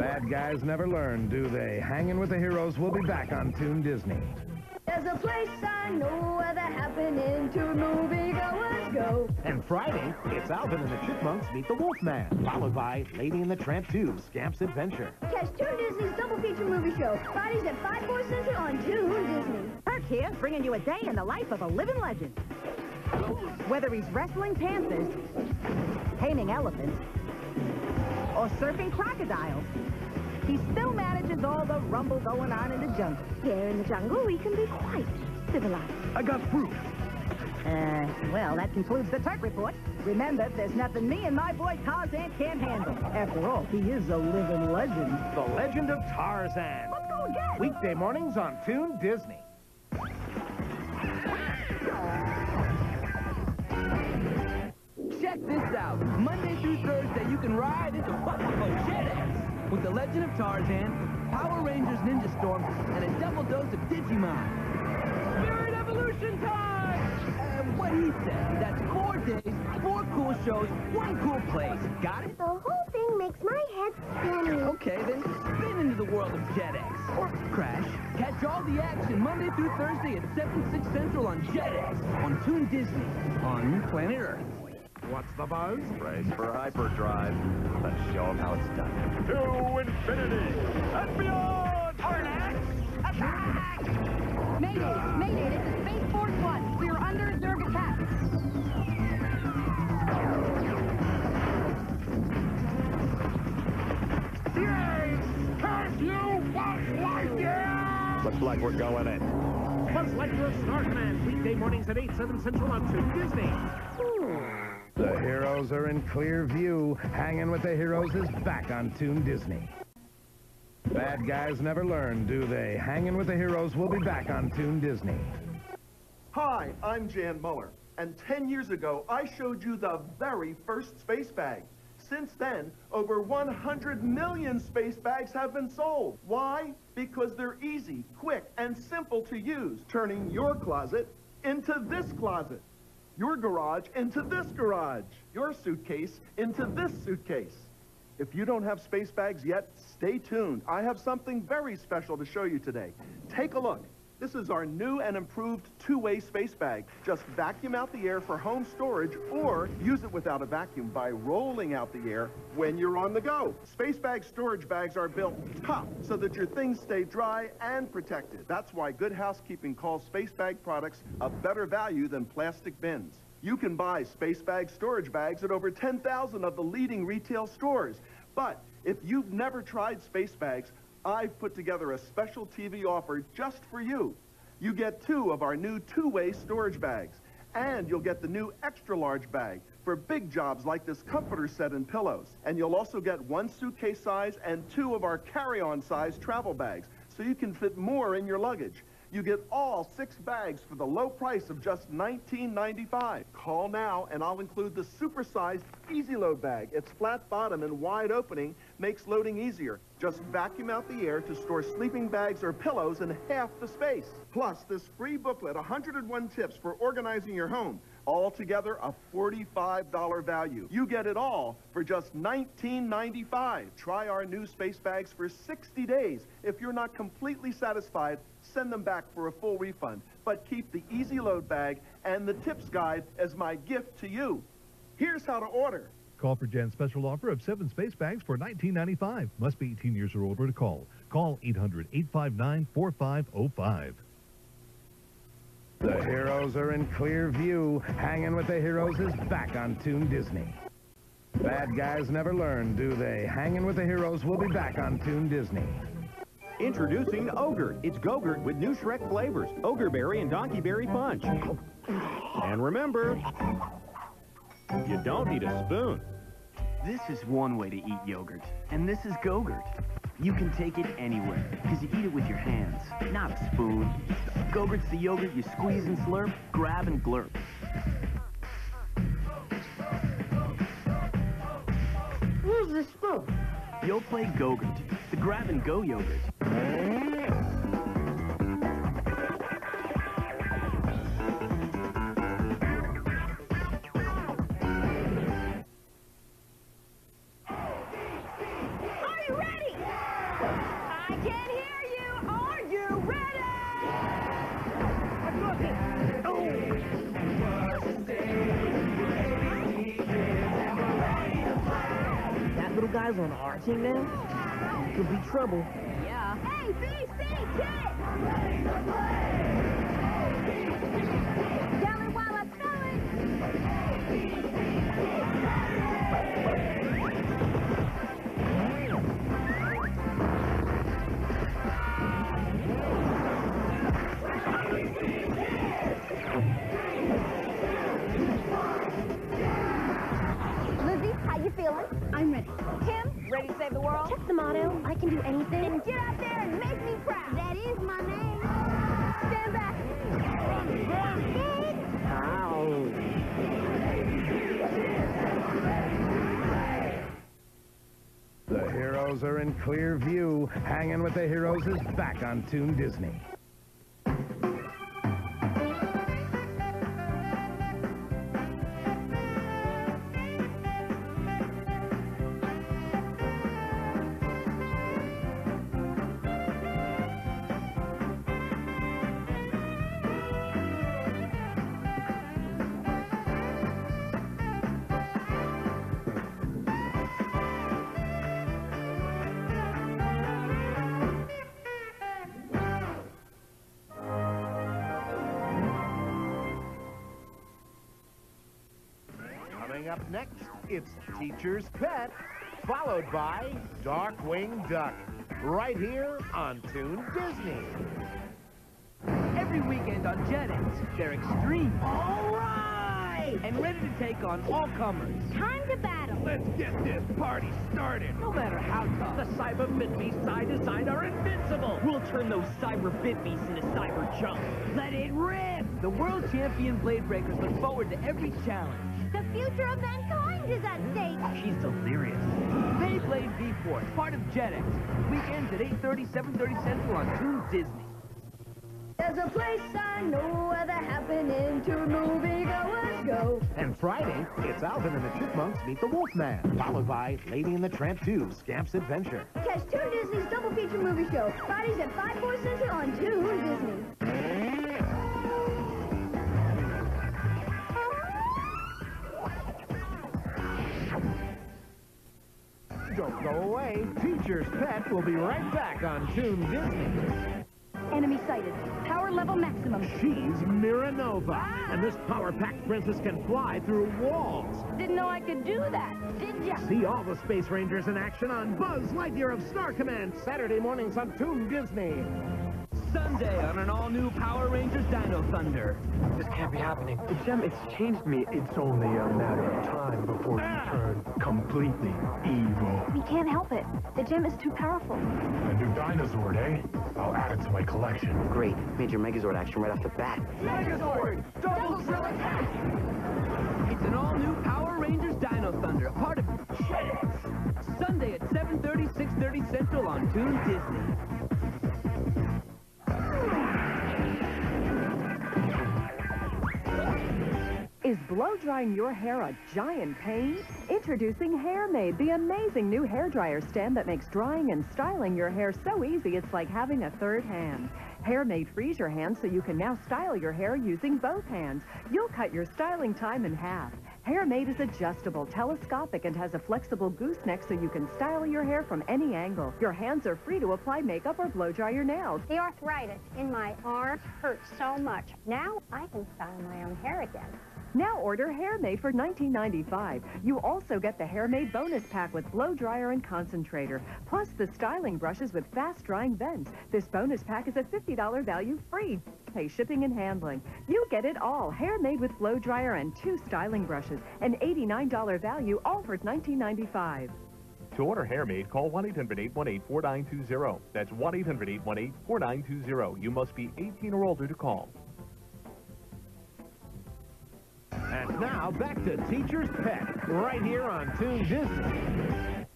Bad guys never learn, do they? Hanging with the Heroes we'll be back on Toon Disney. There's a place I know where the happening to moviegoers go. And Friday, it's Alvin and the Chipmunks meet the Wolfman, followed by Lady and the Tramp 2, Scamp's Adventure. Catch Toon Disney's double feature movie show, Fridays at 5, 4 Central on Toon Disney. Terk here, bringing you a day in the life of a living legend. Whether he's wrestling panthers, taming elephants, or surfing crocodiles, he still manages all the rumble going on in the jungle. Here in the jungle, we can be quite civilized. I got proof. Uh, well, that concludes the Terk report. Remember, there's nothing me and my boy Tarzan can't handle. After all, he is a living legend. The Legend of Tarzan. Let's go again. Weekday mornings on Toon Disney. Check this out. Monday through Thursday, you can ride into Buffalo Jetix with The Legend of Tarzan, Power Rangers Ninja Storm, and a double dose of Digimon. Spirit Evolution time! And what he said, that's four days, four cool shows, one cool place. Got it? The whole thing makes my head spinning. Okay, then spin into the world of Jetix. Or Crash. Catch all the action Monday through Thursday at 7, 6 Central on Jetix on Toon Disney on Planet Earth. What's the buzz? Brace for hyperdrive. Let's show them how it's done. To infinity and beyond! Tarnax, Attack! Mayday! Mayday, this is Space Force One. We are under Zurg attack. Yay! Curfew was like it! Looks like we're going in. Buzz Lightyear Star Command, weekday mornings at 8, 7 Central on Toon Disney. The Heroes are in clear view. Hanging with the Heroes is back on Toon Disney. Bad guys never learn, do they? Hanging with the Heroes will be back on Toon Disney. Hi, I'm Jan Muller, and 10 years ago, I showed you the very first space bag. Since then, over 100 million space bags have been sold. Why? Because they're easy, quick, and simple to use, turning your closet into this closet, your garage into this garage, your suitcase into this suitcase. If you don't have space bags yet, stay tuned. I have something very special to show you today. Take a look. This is our new and improved two-way space bag. Just vacuum out the air for home storage or use it without a vacuum by rolling out the air when you're on the go. Space bag storage bags are built tough so that your things stay dry and protected. That's why Good Housekeeping calls space bag products a better value than plastic bins. You can buy space bag storage bags at over 10,000 of the leading retail stores. But if you've never tried space bags, I've put together a special TV offer just for you. You get two of our new two-way storage bags, and you'll get the new extra large bag for big jobs like this comforter set and pillows. And you'll also get one suitcase size and two of our carry-on size travel bags, so you can fit more in your luggage. You get all six bags for the low price of just $19.95. Call now and I'll include the supersized Easy Load bag. Its flat bottom and wide opening makes loading easier. Just vacuum out the air to store sleeping bags or pillows in half the space. Plus, this free booklet, 101 tips for organizing your home. Altogether, a $45 value. You get it all for just $19.95. Try our new space bags for 60 days. If you're not completely satisfied, send them back for a full refund. But keep the Easy Load bag and the tips guide as my gift to you. Here's how to order. Call for Jan's special offer of seven space bags for $19.95. Must be 18 years or older to call. Call 800-859-4505. The Heroes are in clear view. Hanging with the Heroes is back on Toon Disney. Bad guys never learn, do they? Hanging with the Heroes will be back on Toon Disney. Introducing Ogurt. It's Go-Gurt with new Shrek flavors. Ogre Berry and Donkey Berry Punch. And remember, you don't need a spoon. This is one way to eat yogurt, and this is Go-Gurt. You can take it anywhere, because you eat it with your hands, not a spoon. Go-Gurt's the yogurt you squeeze and slurp, grab and glurp. Where's the spoon? You'll play Go-Gurt, the grab-and-go yogurt. Guys on our team now? Could be trouble. Yeah. Hey, BC, motto. I can do anything. Then get out there and make me proud. That is my name. Stand back. The heroes are in clear view. Hanging with the Heroes is back on Toon Disney. It's Teacher's Pet, followed by Darkwing Duck, right here on Toon Disney. Every weekend on Jetix, they're extreme. All right! And ready to take on all comers. Time to battle. Let's get this party started. No matter how tough. The Cyber Bit Beasts I designed are invincible. We'll turn those cyber bit beasts into cyber junk. Let it rip! The world champion Blade Breakers look forward to every challenge. The future of mankind is at stake. Ah, she's delirious. Beyblade V-Force, part of Jetix. Weekends at 8.30, 7.30 Central on Toon Disney. There's a place I know where the happening to moviegoers go. And Friday, it's Alvin and the Chipmunks meet the Wolfman, followed by Lady and the Tramp 2, Scamp's Adventure. Catch Toon Disney's double feature movie show, Fridays at 5, 4 Central on Toon Disney. Don't go away. Teacher's Pet will be right back on Toon Disney. Enemy sighted. Power level maximum. She's Mira Nova, and this power-packed princess can fly through walls. Didn't know I could do that, did ya? See all the Space Rangers in action on Buzz Lightyear of Star Command, Saturday mornings on Toon Disney. Sunday on an all-new Power Rangers Dino Thunder. This can't be happening. The gem, it's changed me. It's only a matter of time before we turn completely evil. We can't help it. The gem is too powerful. A new dinosaur, eh? I'll add it to my collection. Great. Major Megazord action right off the bat. Megazord! Double drill attack! It's an all-new Power Rangers Dino Thunder, a part of Jetix. Sunday at 7.30, 6.30 Central on Toon Disney. Is blow drying your hair a giant pain? Introducing Hair Made, the amazing new hair dryer stand that makes drying and styling your hair so easy it's like having a third hand. Hair Made frees your hands so you can now style your hair using both hands. You'll cut your styling time in half. Hair Made is adjustable, telescopic, and has a flexible gooseneck so you can style your hair from any angle. Your hands are free to apply makeup or blow dry your nails. The arthritis in my arm hurts so much. Now I can style my own hair again. Now order Hair Made for $19.95. You also get the Hair Made bonus pack with blow dryer and concentrator, plus the styling brushes with fast drying vents. This bonus pack is a $50 value free. Pay shipping and handling. You get it all. Hair Made with blow dryer and two styling brushes. An $89 value, all for $19.95. To order Hair Made, call 1-800-818-4920. That's 1-800-818-4920. You must be 18 or older to call. And now, back to Teacher's Pet, right here on Toon Disney.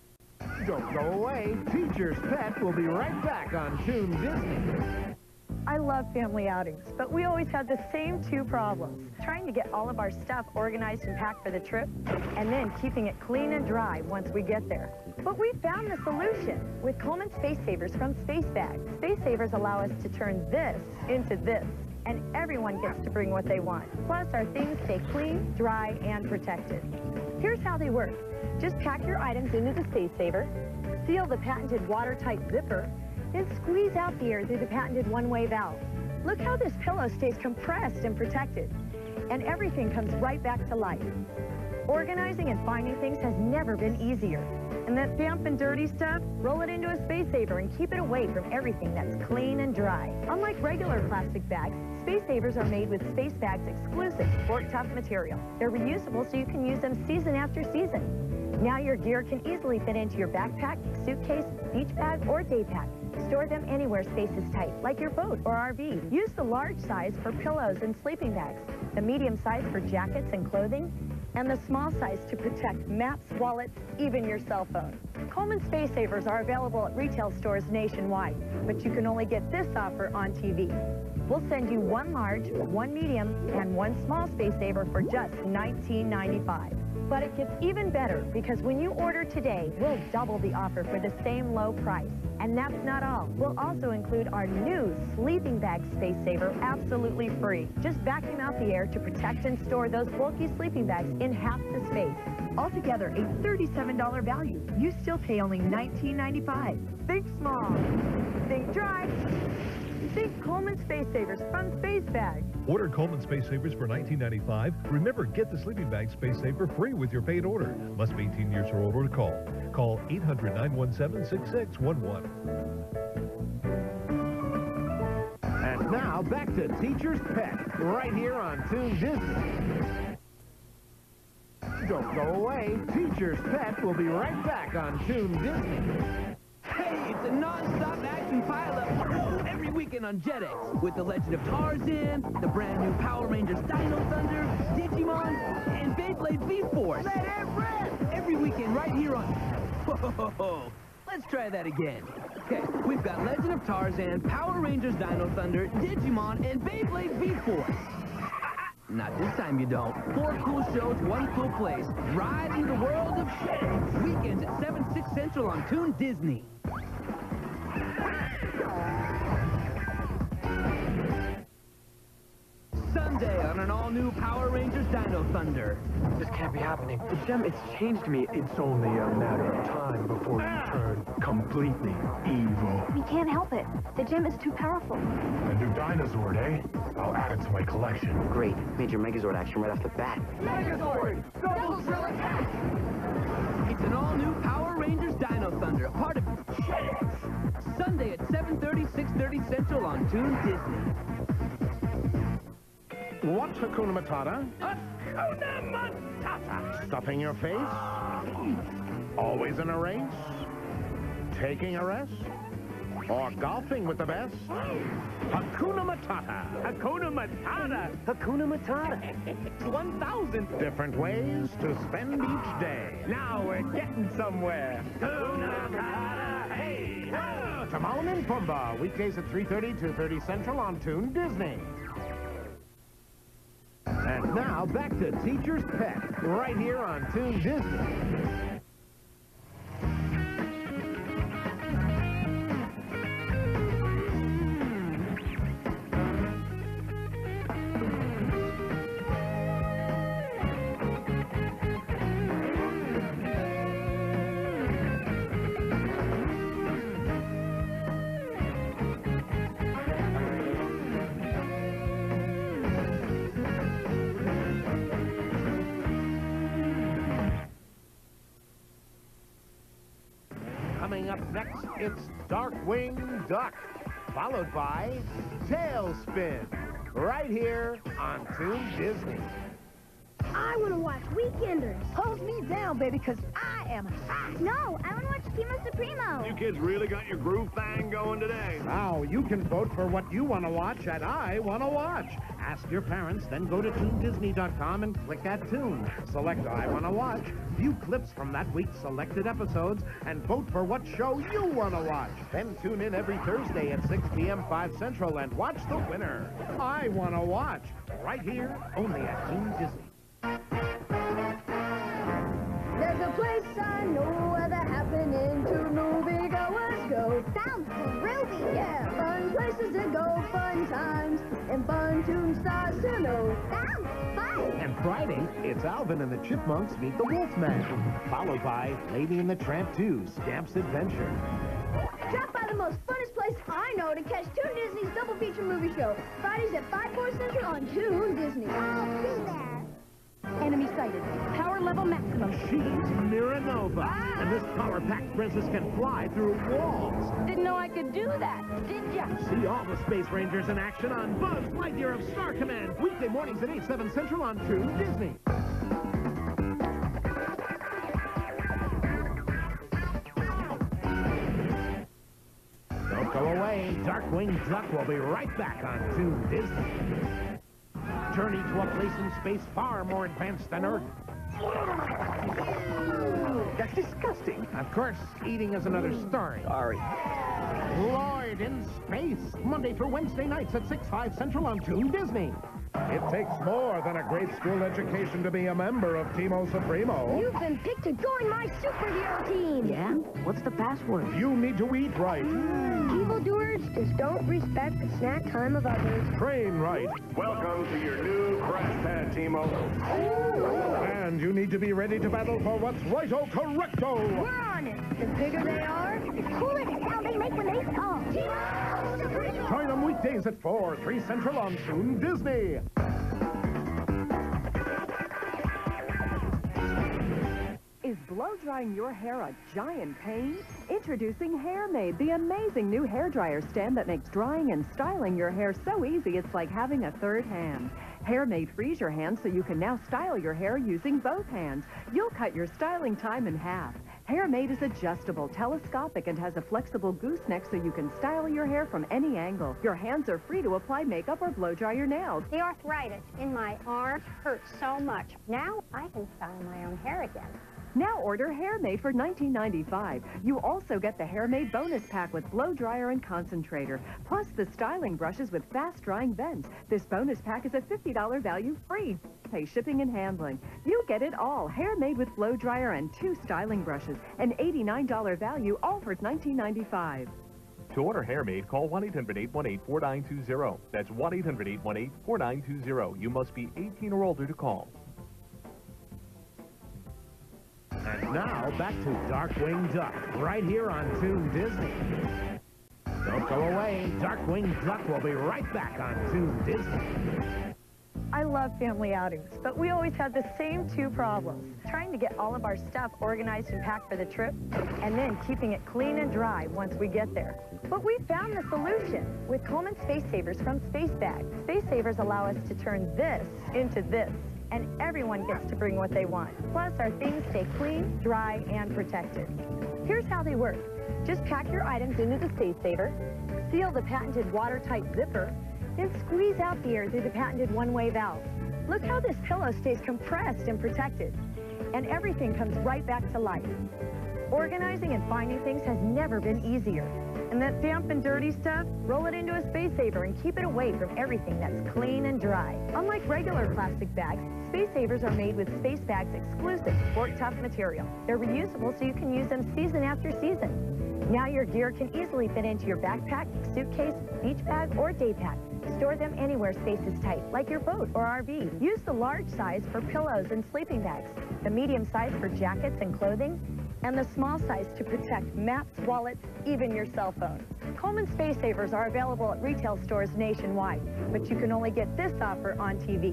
Don't go away. Teacher's Pet will be right back on Toon Disney. I love family outings, but we always have the same two problems. Trying to get all of our stuff organized and packed for the trip, and then keeping it clean and dry once we get there. But we found the solution with Coleman Space Savers from Space Bag. Space Savers allow us to turn this into this, and everyone gets to bring what they want. Plus, our things stay clean, dry, and protected. Here's how they work. Just pack your items into the Space Saver, seal the patented watertight zipper, then squeeze out the air through the patented one-way valve. Look how this pillow stays compressed and protected. And everything comes right back to life. Organizing and finding things has never been easier. And that damp and dirty stuff, roll it into a space saver and keep it away from everything that's clean and dry. Unlike regular plastic bags, space savers are made with Space Bags exclusive sport tough material. They're reusable so you can use them season after season. Now your gear can easily fit into your backpack, suitcase, beach bag, or day pack. Store them anywhere space is tight, like your boat or RV. Use the large size for pillows and sleeping bags, the medium size for jackets and clothing, and the small size to protect maps, wallets, even your cell phone. Coleman Space Savers are available at retail stores nationwide, but you can only get this offer on TV. We'll send you one large, one medium, and one small space saver for just $19.95. But it gets even better because when you order today, we'll double the offer for the same low price. And that's not all. We'll also include our new sleeping bag space saver absolutely free. Just vacuum out the air to protect and store those bulky sleeping bags in half the space. Altogether, a $37 value. You still pay only $19.95. Think small. Think dry. Think Coleman Space Savers Fun Space Bag. Order Coleman Space Savers for $19.95. Remember, get the sleeping bag space saver free with your paid order. Must be 18 years or older to call. Call 800-917-6611. And now, back to Teacher's Pet, right here on Toon Disney. Don't go away. Teacher's Pet will be right back on Toon Disney. Hey, it's a non-stop action pileup every weekend on Jetix with the Legend of Tarzan, the brand new Power Rangers Dino Thunder, Digimon, and Beyblade V-Force. Let it rip! Every weekend right here on... Whoa, let's try that again. Okay, we've got Legend of Tarzan, Power Rangers Dino Thunder, Digimon, and Beyblade V-Force. Not this time you don't. Four cool shows, one cool place. Riding the world of shit. Weekends at 7, 6 Central on Toon Disney. All-new Power Rangers Dino Thunder. This can't be happening. The gem—it's changed me. It's only a matter of time before we turn completely evil. We can't help it. The gem is too powerful. A new dinosaur, eh? I'll add it to my collection. Great. Major Megazord action right off the bat. Megazord! Double drill attack! It's an all-new Power Rangers Dino Thunder, a part of Jetix. Sunday at 7.30, 6.30 Central on Toon Disney. What's Hakuna Matata? Hakuna Matata! Stuffing your face? Always in a race? Taking a rest? Or golfing with the best? Hakuna Matata. Hakuna Matata! Hakuna Matata. 1,000! Different ways to spend each day. Now we're getting somewhere. Hakuna Matata! Hey! ho! Timon and Pumbaa, weekdays at 3.30, 2.30 Central on Toon Disney. And now, back to Teacher's Pet, right here on Toon Disney. Darkwing Duck, followed by TaleSpin, right here on Toon Disney. I want to watch Weekenders. Hold me down, baby, because I am hot. No, I want to watch Teamo Supremo. You kids really got your groove thing going today. Now, you can vote for what you want to watch at I Want to Watch. Ask your parents, then go to ToonDisney.com and click at Tune. Select I Want to Watch, view clips from that week's selected episodes, and vote for what show you want to watch. Then tune in every Thursday at 6 p.m. 5 Central and watch the winner. I Want to Watch, right here, only at Toon Disney. There's a place I know where the happening to moviegoers go. Sounds groovy. Yeah, fun places to go, fun times, and fun Toon Star Suno. Sounds fun! And Friday, it's Alvin and the Chipmunks Meet the Wolfman, followed by Lady and the Tramp 2, Scamp's Adventure. Drop by the most funnest place I know to catch Toon Disney's double feature movie show. Fridays at 5, 4 Central on Toon Disney. I'll be there. Enemy sighted. Power level maximum. She's Mira Nova, ah! and this power-packed princess can fly through walls. Didn't know I could do that, did ya? See all the Space Rangers in action on Buzz Lightyear of Star Command, weekday mornings at 8, 7 Central on Toon Disney. Don't go away. Darkwing Duck will be right back on Toon Disney. Journey to a place in space far more advanced than Earth. That's disgusting. Of course, eating is another story. Sorry. Lloyd in Space, Monday through Wednesday nights at 6, 5 Central on Toon Disney. It takes more than a great school education to be a member of Teamo Supremo. You've been picked to join my superhero team. Yeah? What's the password? You need to eat right. Mm. Evildoers just don't respect the snack time of others. Train right. Welcome to your new crash pad, Timo. And you need to be ready to battle for what's righto oh, correcto. We're on it. The bigger they are, the cooler the sound they make when they talk. Join them weekdays at 4, 3 Central on Toon Disney. Is blow drying your hair a giant pain? Introducing Hair Made, the amazing new hair dryer stand that makes drying and styling your hair so easy it's like having a third hand. Hair Made frees your hands so you can now style your hair using both hands. You'll cut your styling time in half. Hair Made is adjustable, telescopic, and has a flexible gooseneck so you can style your hair from any angle. Your hands are free to apply makeup or blow dry your nails. The arthritis in my arm hurts so much. Now I can style my own hair again. Now order Hair Made for $19.95. You also get the Hair Made bonus pack with blow dryer and concentrator, plus the styling brushes with fast drying vents. This bonus pack is a $50 value free. Pay shipping and handling. You get it all. Hair Made with blow dryer and two styling brushes. An $89 value, all for $19.95. To order hair made, call 1-800-818-4920. That's 1-800-818-4920. You must be 18 or older to call. And now, back to Darkwing Duck, right here on Toon Disney. Don't go away. Darkwing Duck will be right back on Toon Disney. I love family outings, but we always have the same two problems. Trying to get all of our stuff organized and packed for the trip, and then keeping it clean and dry once we get there. But we found the solution with Coleman Space Savers from Space Bag. Space Savers allow us to turn this into this, and everyone gets to bring what they want. Plus, our things stay clean, dry, and protected. Here's how they work. Just pack your items into the Space Saver, seal the patented watertight zipper, then squeeze out the air through the patented one-way valve. Look how this pillow stays compressed and protected. And everything comes right back to life. Organizing and finding things has never been easier. And that damp and dirty stuff, roll it into a space saver and keep it away from everything that's clean and dry. Unlike regular plastic bags, space savers are made with Space Bag's exclusive Sport Tough material. They're reusable so you can use them season after season. Now your gear can easily fit into your backpack, suitcase, beach bag, or day pack. Store them anywhere space is tight, like your boat or RV. Use the large size for pillows and sleeping bags, the medium size for jackets and clothing, and the small size to protect maps, wallets, even your cell phone. Coleman Space Savers are available at retail stores nationwide, but you can only get this offer on TV.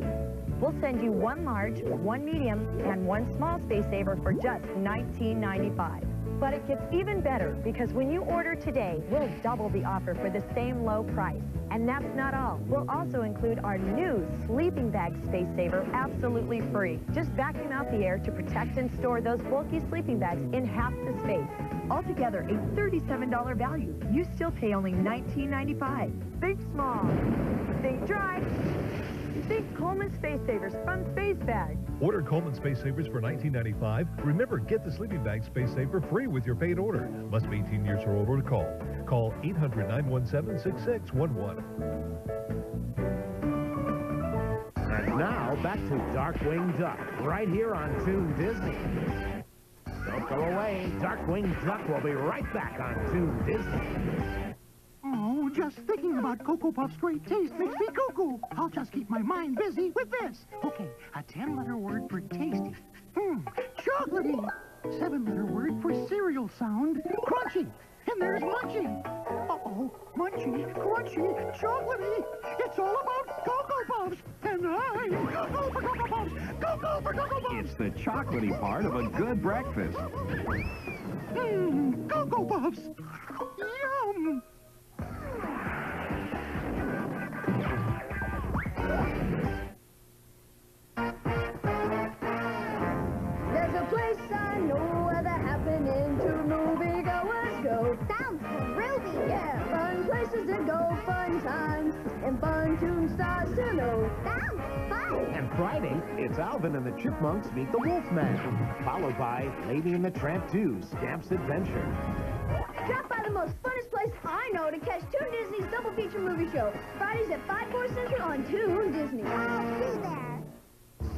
We'll send you one large, one medium, and one small space saver for just $19.95. But it gets even better because when you order today, we'll double the offer for the same low price. And that's not all. We'll also include our new sleeping bag space saver absolutely free. Just vacuum out the air to protect and store those bulky sleeping bags in half the space. Altogether, a $37 value. You still pay only $19.95. Think small. Think dry. Think Coleman Space Savers from Space Bag. Order Coleman Space Savers for $19.95. Remember, get the sleeping bag space saver free with your paid order. Must be 18 years or older to call. Call 800-917-6611. And now, back to Darkwing Duck, right here on Toon Disney. Don't go away. Darkwing Duck will be right back on Toon Disney. Oh, Just thinking about Cocoa Puffs' great taste makes me cuckoo. I'll just keep my mind busy with this. Okay, a 10-letter word for tasty. Hmm, chocolatey. Seven-letter word for cereal sound. Crunchy. And there's munchy. Uh-oh, munchy, crunchy, chocolatey. It's all about Cocoa Puffs. And I go for Cocoa Puffs. Go for Cocoa Puffs. It's the chocolatey part of a good breakfast. Mmm, Cocoa Puffs. Yum. It's Alvin and the Chipmunks meet the Wolfman, followed by Lady and the Tramp 2, Scamp's Adventure. Drop by the most funnest place I know to catch Toon Disney's double feature movie show. Fridays at 5, 4 Central on Toon Disney. I'll be there.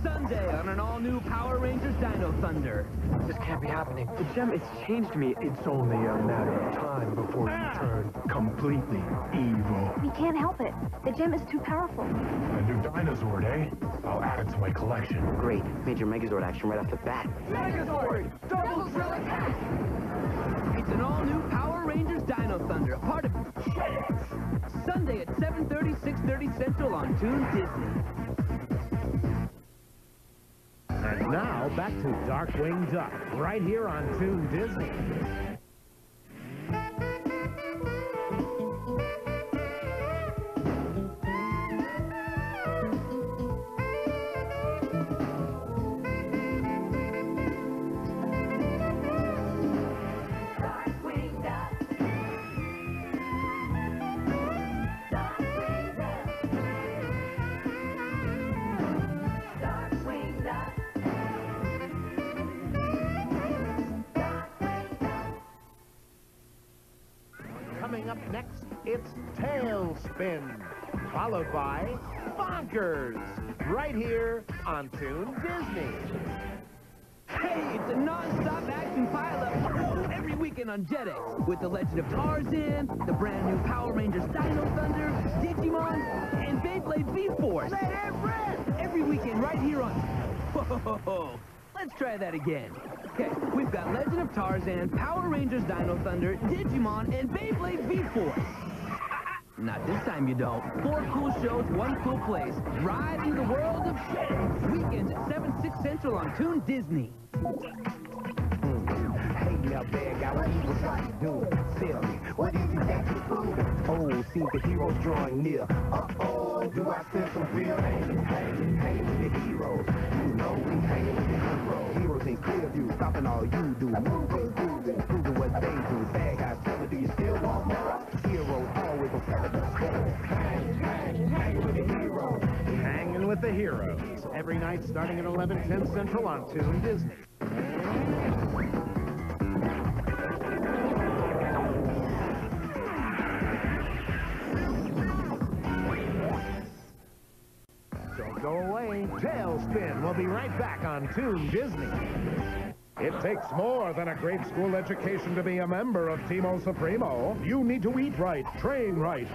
Sunday on an all-new Power Rangers Dino Thunder. This can't be happening. Gem, it's changed me. It's only a matter of time before you turn completely evil. We can't help it. The gem is too powerful. A new Dinozord, eh? I'll add it to my collection. Great. Major Megazord action right off the bat. Megazord! Double drill attack! It's an all-new Power Dino Thunder, a part of Jetix. Sunday at 7.30, 6.30 Central on Toon Disney. And now, back to Darkwing Duck, right here on Toon Disney. TaleSpin, followed by Bonkers, right here on Toon Disney. Hey, it's a non-stop action pileup every weekend on Jetix with the Legend of Tarzan, the brand new Power Rangers Dino Thunder, Digimon, and Beyblade V-Force. Let it rip! Every weekend right here on... Whoa, let's try that again. Okay, we've got Legend of Tarzan, Power Rangers Dino Thunder, Digimon, and Beyblade V-Force. Not this time you don't. Four cool shows, one cool place. Riding the world of shit. Weekends at 7, 6 Central on Toon Disney. Hmm. Do? Oh, see the heroes drawing near. Uh-oh, do I sense some fear? Hanging, hanging, hanging with the heroes. You know we hanging with the heroes. Heroes in clear view, stopping all you do. Moving, grooving, proving what they do. The heroes. Every night starting at 11, 10 Central on Toon Disney. Don't go away. TaleSpin will be right back on Toon Disney. It takes more than a great school education to be a member of Teamo Supremo. You need to eat right, train right.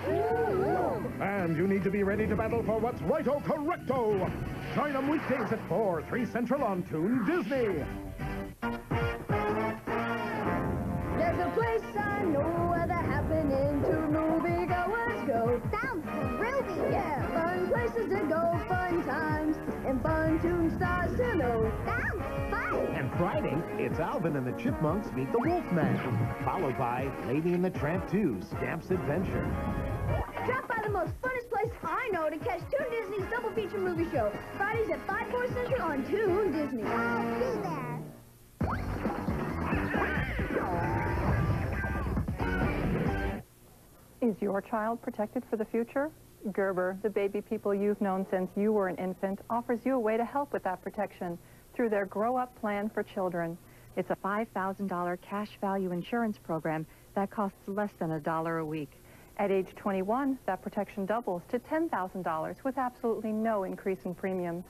And you need to be ready to battle for what's righto oh, correcto. Join them weekdays at 4, 3 Central on Toon Disney. There's a place I know where the happening to moviegoers go. Sounds groovy. Yeah, fun places to go, fun times, and fun stars to know. Sounds Friday, it's Alvin and the Chipmunks meet the Wolfman, followed by Lady and the Tramp 2, Scamp's Adventure. Drop by the most funnest place I know to catch Toon Disney's double feature movie show. Fridays at 5, 4 Central on Toon Disney. I'll be there. Is your child protected for the future? Gerber, the baby people you've known since you were an infant, offers you a way to help with that protection through their Grow Up Plan for Children. It's a $5,000 cash value insurance program that costs less than a dollar a week. At age 21, that protection doubles to $10,000 with absolutely no increase in premiums.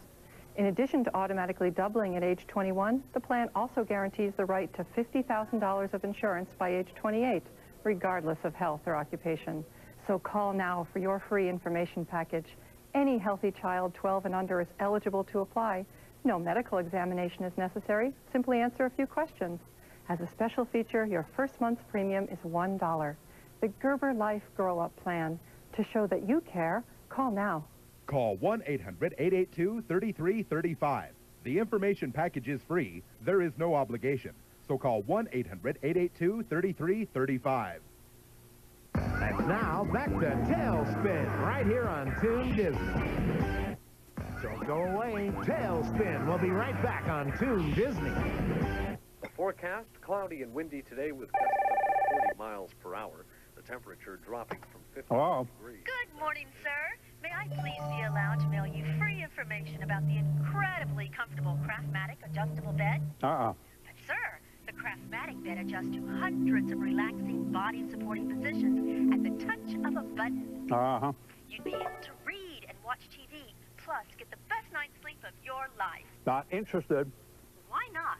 In addition to automatically doubling at age 21, the plan also guarantees the right to $50,000 of insurance by age 28, regardless of health or occupation. So call now for your free information package. Any healthy child 12 and under is eligible to apply. No medical examination is necessary. Simply answer a few questions. As a special feature, your first month's premium is $1. The Gerber Life Grow Up Plan. To show that you care, call now. Call 1-800-882-3335. The information package is free. There is no obligation. So call 1-800-882-3335. And now, back to TaleSpin, right here on Toon Disney. Don't go away. TaleSpin We'll be right back on Toon Disney. The forecast, cloudy and windy today with gusts up to 40 miles per hour. The temperature dropping from 50 Wow. degrees. Good morning, sir. May I please be allowed to mail you free information about the incredibly comfortable Craftmatic adjustable bed? Uh-uh. But, sir, the Craftmatic bed adjusts to hundreds of relaxing body-supporting positions at the touch of a button. Uh-huh. You'd be able to read and watch TV, plus get the best night's sleep of your life. Not interested Why not?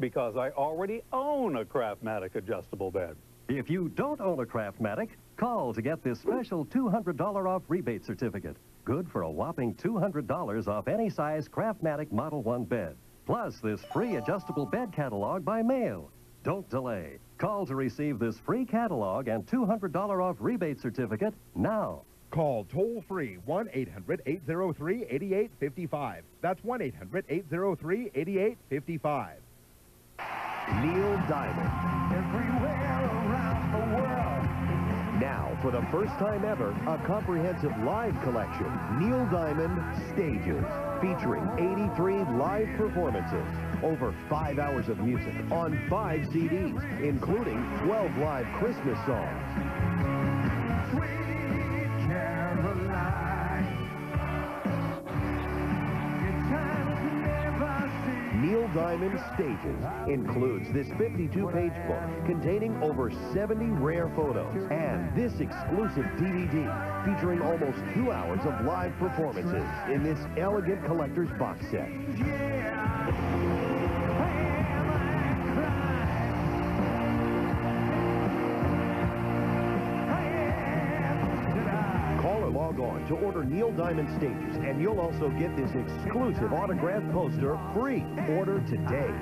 because I already own a Craftmatic adjustable bed. If you don't own a Craftmatic, call to get this special $200 off rebate certificate. Good for a whopping $200 off any size Craftmatic Model 1 bed. Plus this free adjustable bed catalog by mail. Don't delay. Call to receive this free catalog and $200 off rebate certificate now. Call toll-free 1-800-803-8855. That's 1-800-803-8855. Neil Diamond. Everywhere around the world. Now, for the first time ever, a comprehensive live collection, Neil Diamond Stages, featuring 83 live performances, over five hours of music on five CDs, including 12 live Christmas songs. Diamond Stages includes this 52-page book containing over 70 rare photos and this exclusive DVD featuring almost two hours of live performances in this elegant collector's box set. To order Neil Diamond Stages, and you'll also get this exclusive autographed poster free. Order today.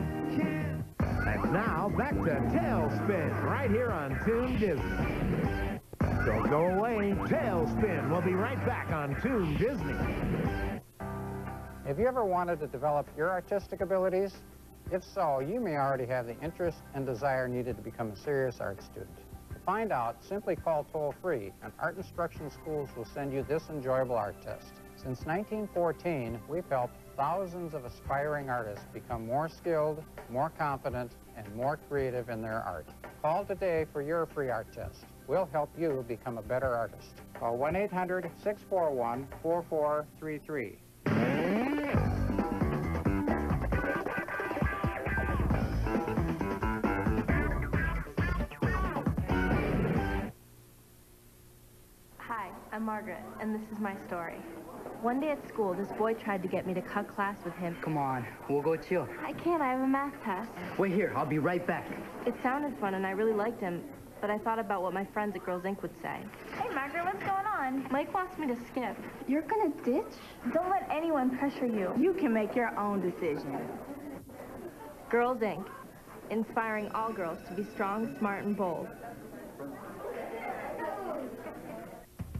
And now, back to TaleSpin, right here on Toon Disney. Don't go away. TaleSpin will be right back on Toon Disney. Have you ever wanted to develop your artistic abilities? If so, you may already have the interest and desire needed to become a serious art student. Find out, simply call toll-free, and Art Instruction Schools will send you this enjoyable art test. Since 1914, we've helped thousands of aspiring artists become more skilled, more confident, and more creative in their art. Call today for your free art test. We'll help you become a better artist. Call 1-800-641-4433. I'm Margaret, and this is my story. One day at school, this boy tried to get me to cut class with him. Come on, we'll go chill. I can't, I have a math test. Wait here, I'll be right back. It sounded fun, and I really liked him, but I thought about what my friends at Girls Inc. would say. Hey, Margaret, what's going on? Mike wants me to skip. You're gonna ditch? Don't let anyone pressure you. You can make your own decision. Girls Inc., inspiring all girls to be strong, smart, and bold.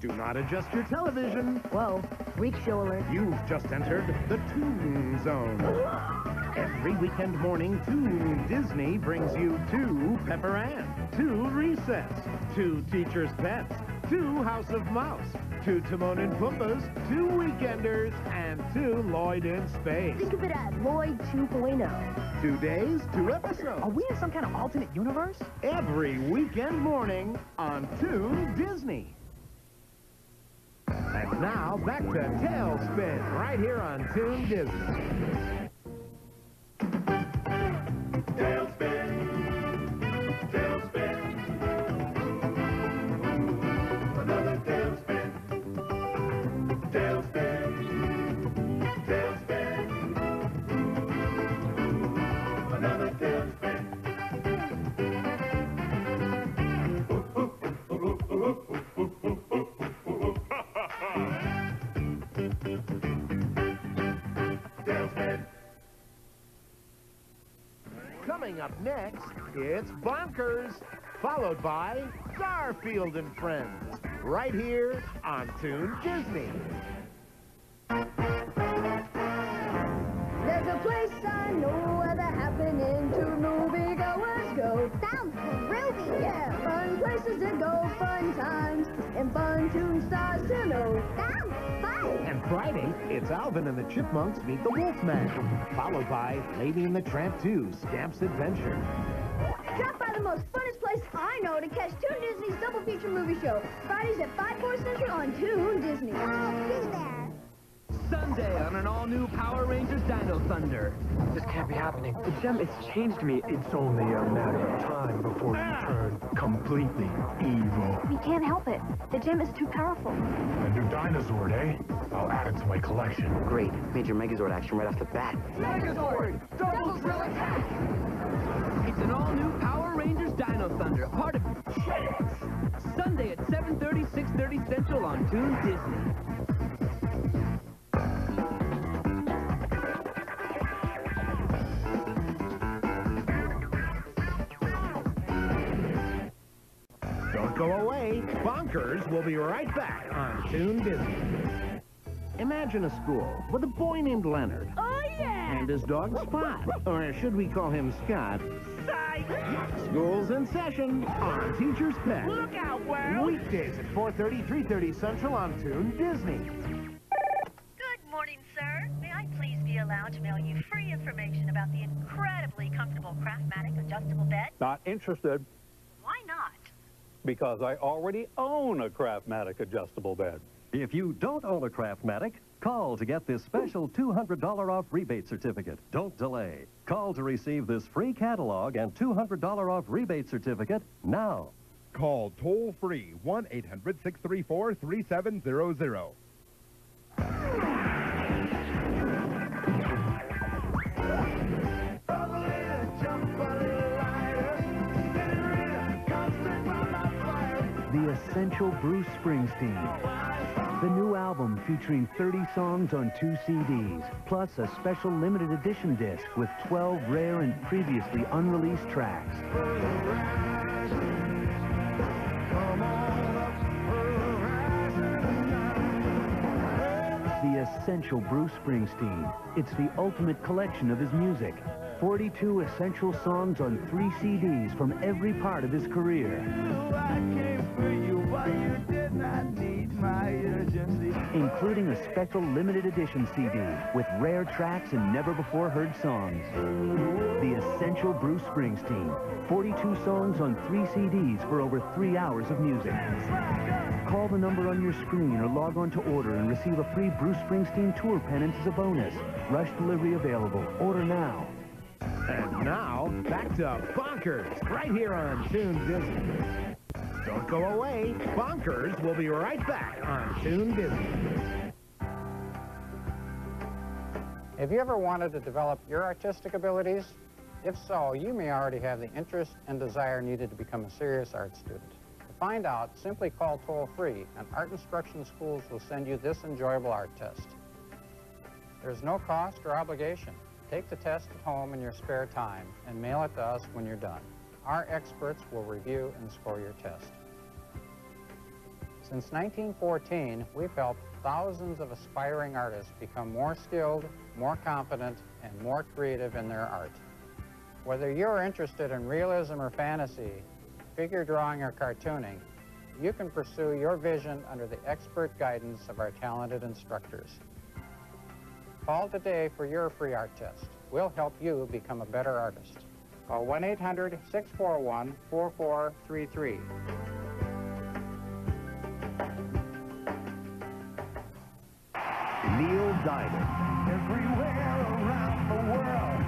Do not adjust your television. Whoa, freak show alert. You've just entered the Toon Zone. Every weekend morning, Toon Disney brings you two Pepper Ann, two Recess, two Teacher's Pets, two House of Mouse, two Timon and Pumbas, two Weekenders, and two Lloyd in Space. Think of it as Lloyd 2.0. Two oh. days, two episodes. Are we in some kind of alternate universe? Every weekend morning on Toon Disney. And now, back to TaleSpin, right here on Toon Disney. Another up next, it's Bonkers, followed by Garfield and Friends, right here on Toon Disney. There's a place I know where the happening to moviegoers go. Sounds groovy. Yeah, fun places to go, fun times, and fun stars to know. Fun. And Friday, it's Alvin and the Chipmunks meet the Wolfman, followed by Lady and the Tramp 2, Scamp's Adventure. Drop by the most funnest place I know to catch Toon Disney's double feature movie show. Fridays at 5, 4 Central on Toon Disney. I'll be there. Sunday on an all-new Power Rangers Dino Thunder. This can't be happening. Gem, it's changed me. It's only a matter of time before you turn completely evil. We can't help it. The gem is too powerful. A new dinosaur, eh? I'll add it to my collection. Great. Major Megazord action right off the bat. Megazord! Double Drill Attack! It's an all-new Power Rangers Dino Thunder, a part of Jetix. Sunday at 7.30, 6.30 Central on Toon Disney. Don't go away. Bonkers will be right back on Toon Disney. Imagine a school with a boy named Leonard. Oh, yeah! And his dog Spot. Or should we call him Scott? School's in session on Teacher's Pet. Look out, world! Weekdays at 4.30, 3.30 Central on Toon Disney. Good morning, sir. May I please be allowed to mail you free information about the incredibly comfortable Craftmatic adjustable bed? Not interested Why not? because I already own a Craftmatic adjustable bed. If you don't own a Craftmatic, call to get this special $200 off rebate certificate. Don't delay. Call to receive this free catalog and $200 off rebate certificate now. Call toll-free 1-800-634-3700. The Essential Bruce Springsteen. The new album featuring 30 songs on two CDs, plus a special limited edition disc with 12 rare and previously unreleased tracks. The Essential Bruce Springsteen. It's the ultimate collection of his music. 42 essential songs on three CDs from every part of his career. Including a special limited edition CD with rare tracks and never-before-heard songs. The Essential Bruce Springsteen. 42 songs on three CDs for over three hours of music. Call the number on your screen or log on to order and receive a free Bruce Springsteen tour pennant as a bonus. Rush delivery available. Order now. And now, back to Bonkers, right here on Toon Disney. Don't go away. Bonkers will be right back on Toon Disney. Have you ever wanted to develop your artistic abilities? If so, you may already have the interest and desire needed to become a serious art student. To find out, simply call toll-free, and Art Instruction Schools will send you this enjoyable art test. There's no cost or obligation. Take the test at home in your spare time and mail it to us when you're done. Our experts will review and score your test. Since 1914, we've helped thousands of aspiring artists become more skilled, more confident, and more creative in their art. Whether you're interested in realism or fantasy, figure drawing or cartooning, you can pursue your vision under the expert guidance of our talented instructors. Call today for your free art test. We'll help you become a better artist. Call 1-800-641-4433. Neil Diamond. Everywhere around the world.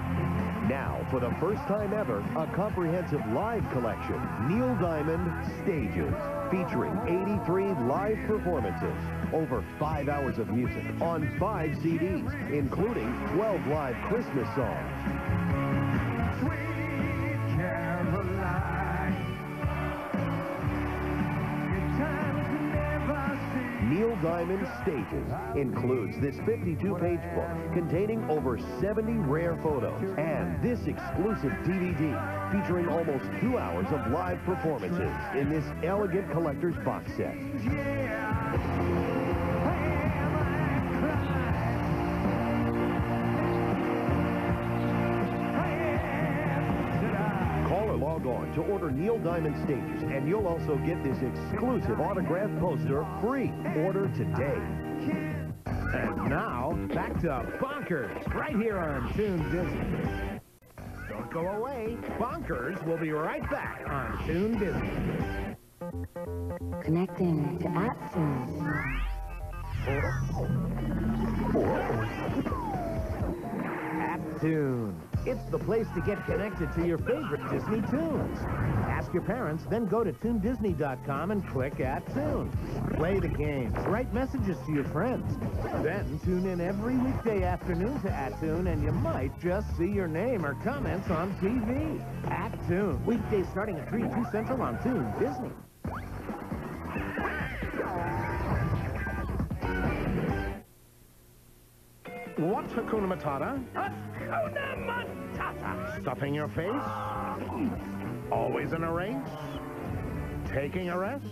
Now, for the first time ever, a comprehensive live collection, Neil Diamond Stages, featuring 83 live performances, over five hours of music on five CDs, including 12 live Christmas songs. Neil Neil Diamond Stages includes this 52-page book containing over 70 rare photos and this exclusive DVD featuring almost two hours of live performances in this elegant collector's box set. Call to order Neil Diamond Stages, and you'll also get this exclusive autographed poster free. Order today. And now, back to Bonkers, right here on Toon Disney. Don't go away. Bonkers will be right back on Toon Disney. Connecting to Atsun. Tune. It's the place to get connected to your favorite Disney tunes. Ask your parents, then go to ToonDisney.com and click at Tune. Play the games, write messages to your friends. Then tune in every weekday afternoon to Attune, and you might just see your name or comments on TV. Attune, weekdays starting at 3, 2 Central on Toon Disney. What's Hakuna Matata? Hakuna Matata! Stuffing your face? Always in a race? Taking a rest?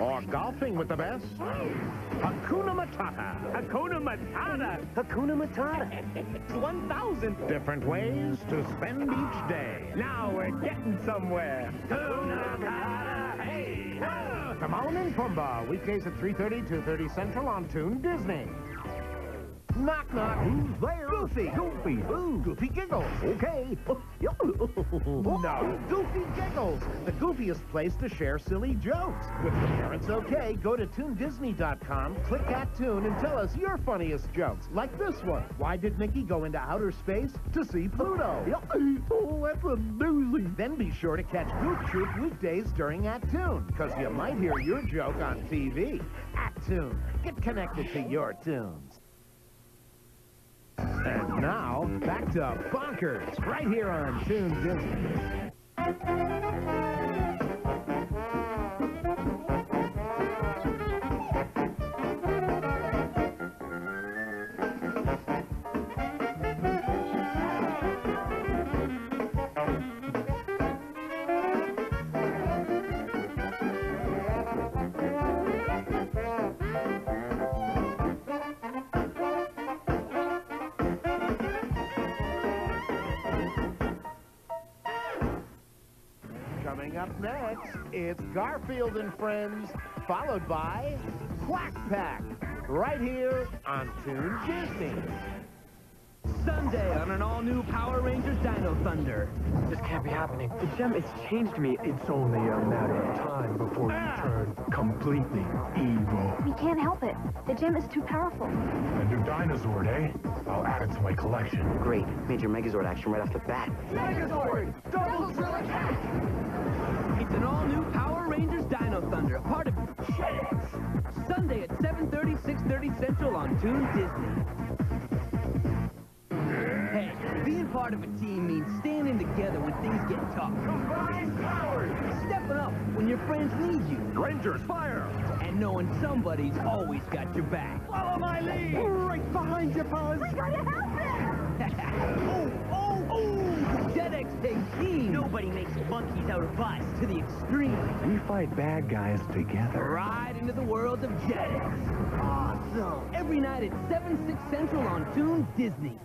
Or golfing with the best? Hakuna Matata. Hakuna Matata! Hakuna Matata. 1,000! Different ways to spend each day. Now we're getting somewhere. Hakuna Matata! Hey! ho! Timon and Pumbaa, weekdays at 3.30, 2.30 Central on Toon Disney. Knock, knock. Who's there? Goofy. Goofy. Ooh, Goofy giggles. Okay. no, Goofy giggles. The goofiest place to share silly jokes. With your parents okay, go to ToonDisney.com, click at Toon, and tell us your funniest jokes. Like this one. Why did Mickey go into outer space? To see Pluto. oh, that's a doozy. Then be sure to catch Goof Troop weekdays during At Toon, because you might hear your joke on TV. At Toon. Get connected to your tunes. And now, back to Bonkers, right here on Toon Disney. It's Garfield and Friends, followed by Quack Pack, right here on Toon Disney. Sunday on an all-new Power Rangers Dino Thunder. This can't be happening. The gem it's changed me. It's only a matter of time before you turn completely evil. We can't help it. The gem is too powerful. A new dinosaur, eh? I'll add it to my collection. Great. Major Megazord action right off the bat. Megazord! Double drill attack! It's an all-new Power Rangers Dino Thunder, a part of Jetix. Sunday at 7.30, 6.30 Central on Toon Disney. Hey, being part of a team means standing together when things get tough. Combined powers! Stepping up when your friends need you. Rangers, fire! And knowing somebody's always got your back. Follow my lead! Right behind you, Buzz. We gotta help him! oh! Jetix takes team. Nobody makes monkeys out of us to the extreme. We fight bad guys together. Right into the world of Jetix. Awesome! Every night at 7, 6 Central on Toon Disney.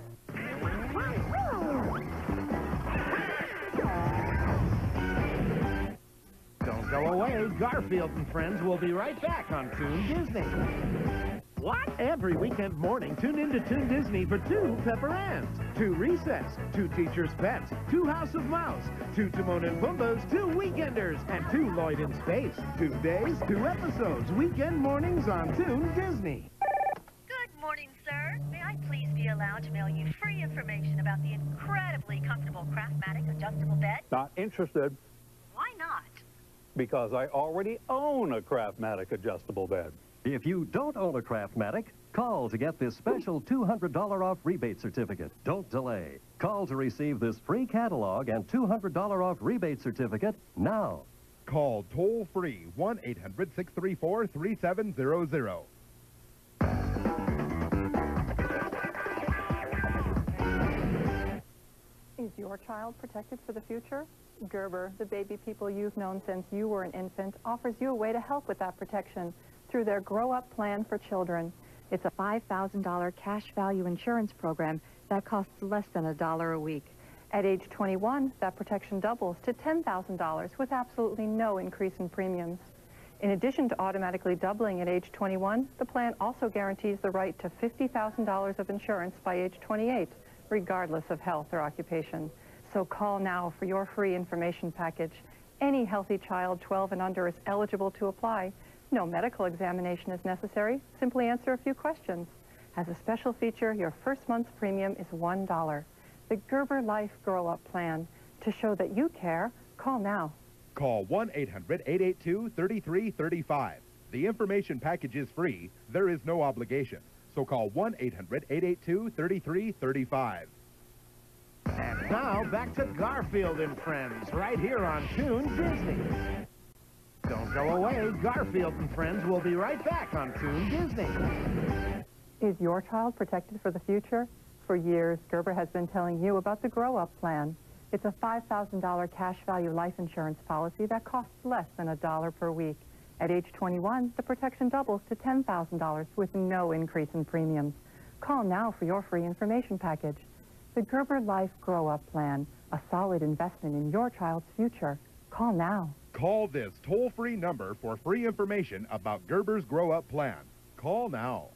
Don't go away. Garfield and Friends will be right back on Toon Disney. What? Every weekend morning, tune in to Toon Disney for two Pepper Anns, two Recess, two Teacher's Pets, two House of Mouse, two Timon and Pumbaa's, two Weekenders, and two Lloyd in Space. Two days, two episodes, weekend mornings on Toon Disney. Good morning, sir. May I please be allowed to mail you free information about the incredibly comfortable Craftmatic adjustable bed? Not interested Why not? because I already own a Craftmatic adjustable bed. If you don't own a Craftmatic, call to get this special $200 off rebate certificate. Don't delay. Call to receive this free catalog and $200 off rebate certificate now. Call toll-free 1-800-634-3700. Is your child protected for the future? Gerber, the baby people you've known since you were an infant, offers you a way to help with that protection through their Grow Up Plan for Children. It's a $5,000 cash value insurance program that costs less than a dollar a week. At age 21, that protection doubles to $10,000 with absolutely no increase in premiums. In addition to automatically doubling at age 21, the plan also guarantees the right to $50,000 of insurance by age 28, regardless of health or occupation. So call now for your free information package. Any healthy child 12 and under is eligible to apply. No medical examination is necessary. Simply answer a few questions. As a special feature, your first month's premium is $1. The Gerber Life Grow Up Plan. To show that you care, call now. Call 1-800-882-3335. The information package is free. There is no obligation. So call 1-800-882-3335. And now back to Garfield and Friends, right here on Toon Disney. Don't go away. Garfield and Friends will be right back on Toon Disney. Is your child protected for the future? For years, Gerber has been telling you about the Grow Up Plan. It's a $5,000 cash value life insurance policy that costs less than a dollar per week. At age 21, the protection doubles to $10,000 with no increase in premiums. Call now for your free information package. The Gerber Life Grow Up Plan, a solid investment in your child's future. Call now. Call this toll-free number for free information about Gerber's Grow Up Plan. Call now.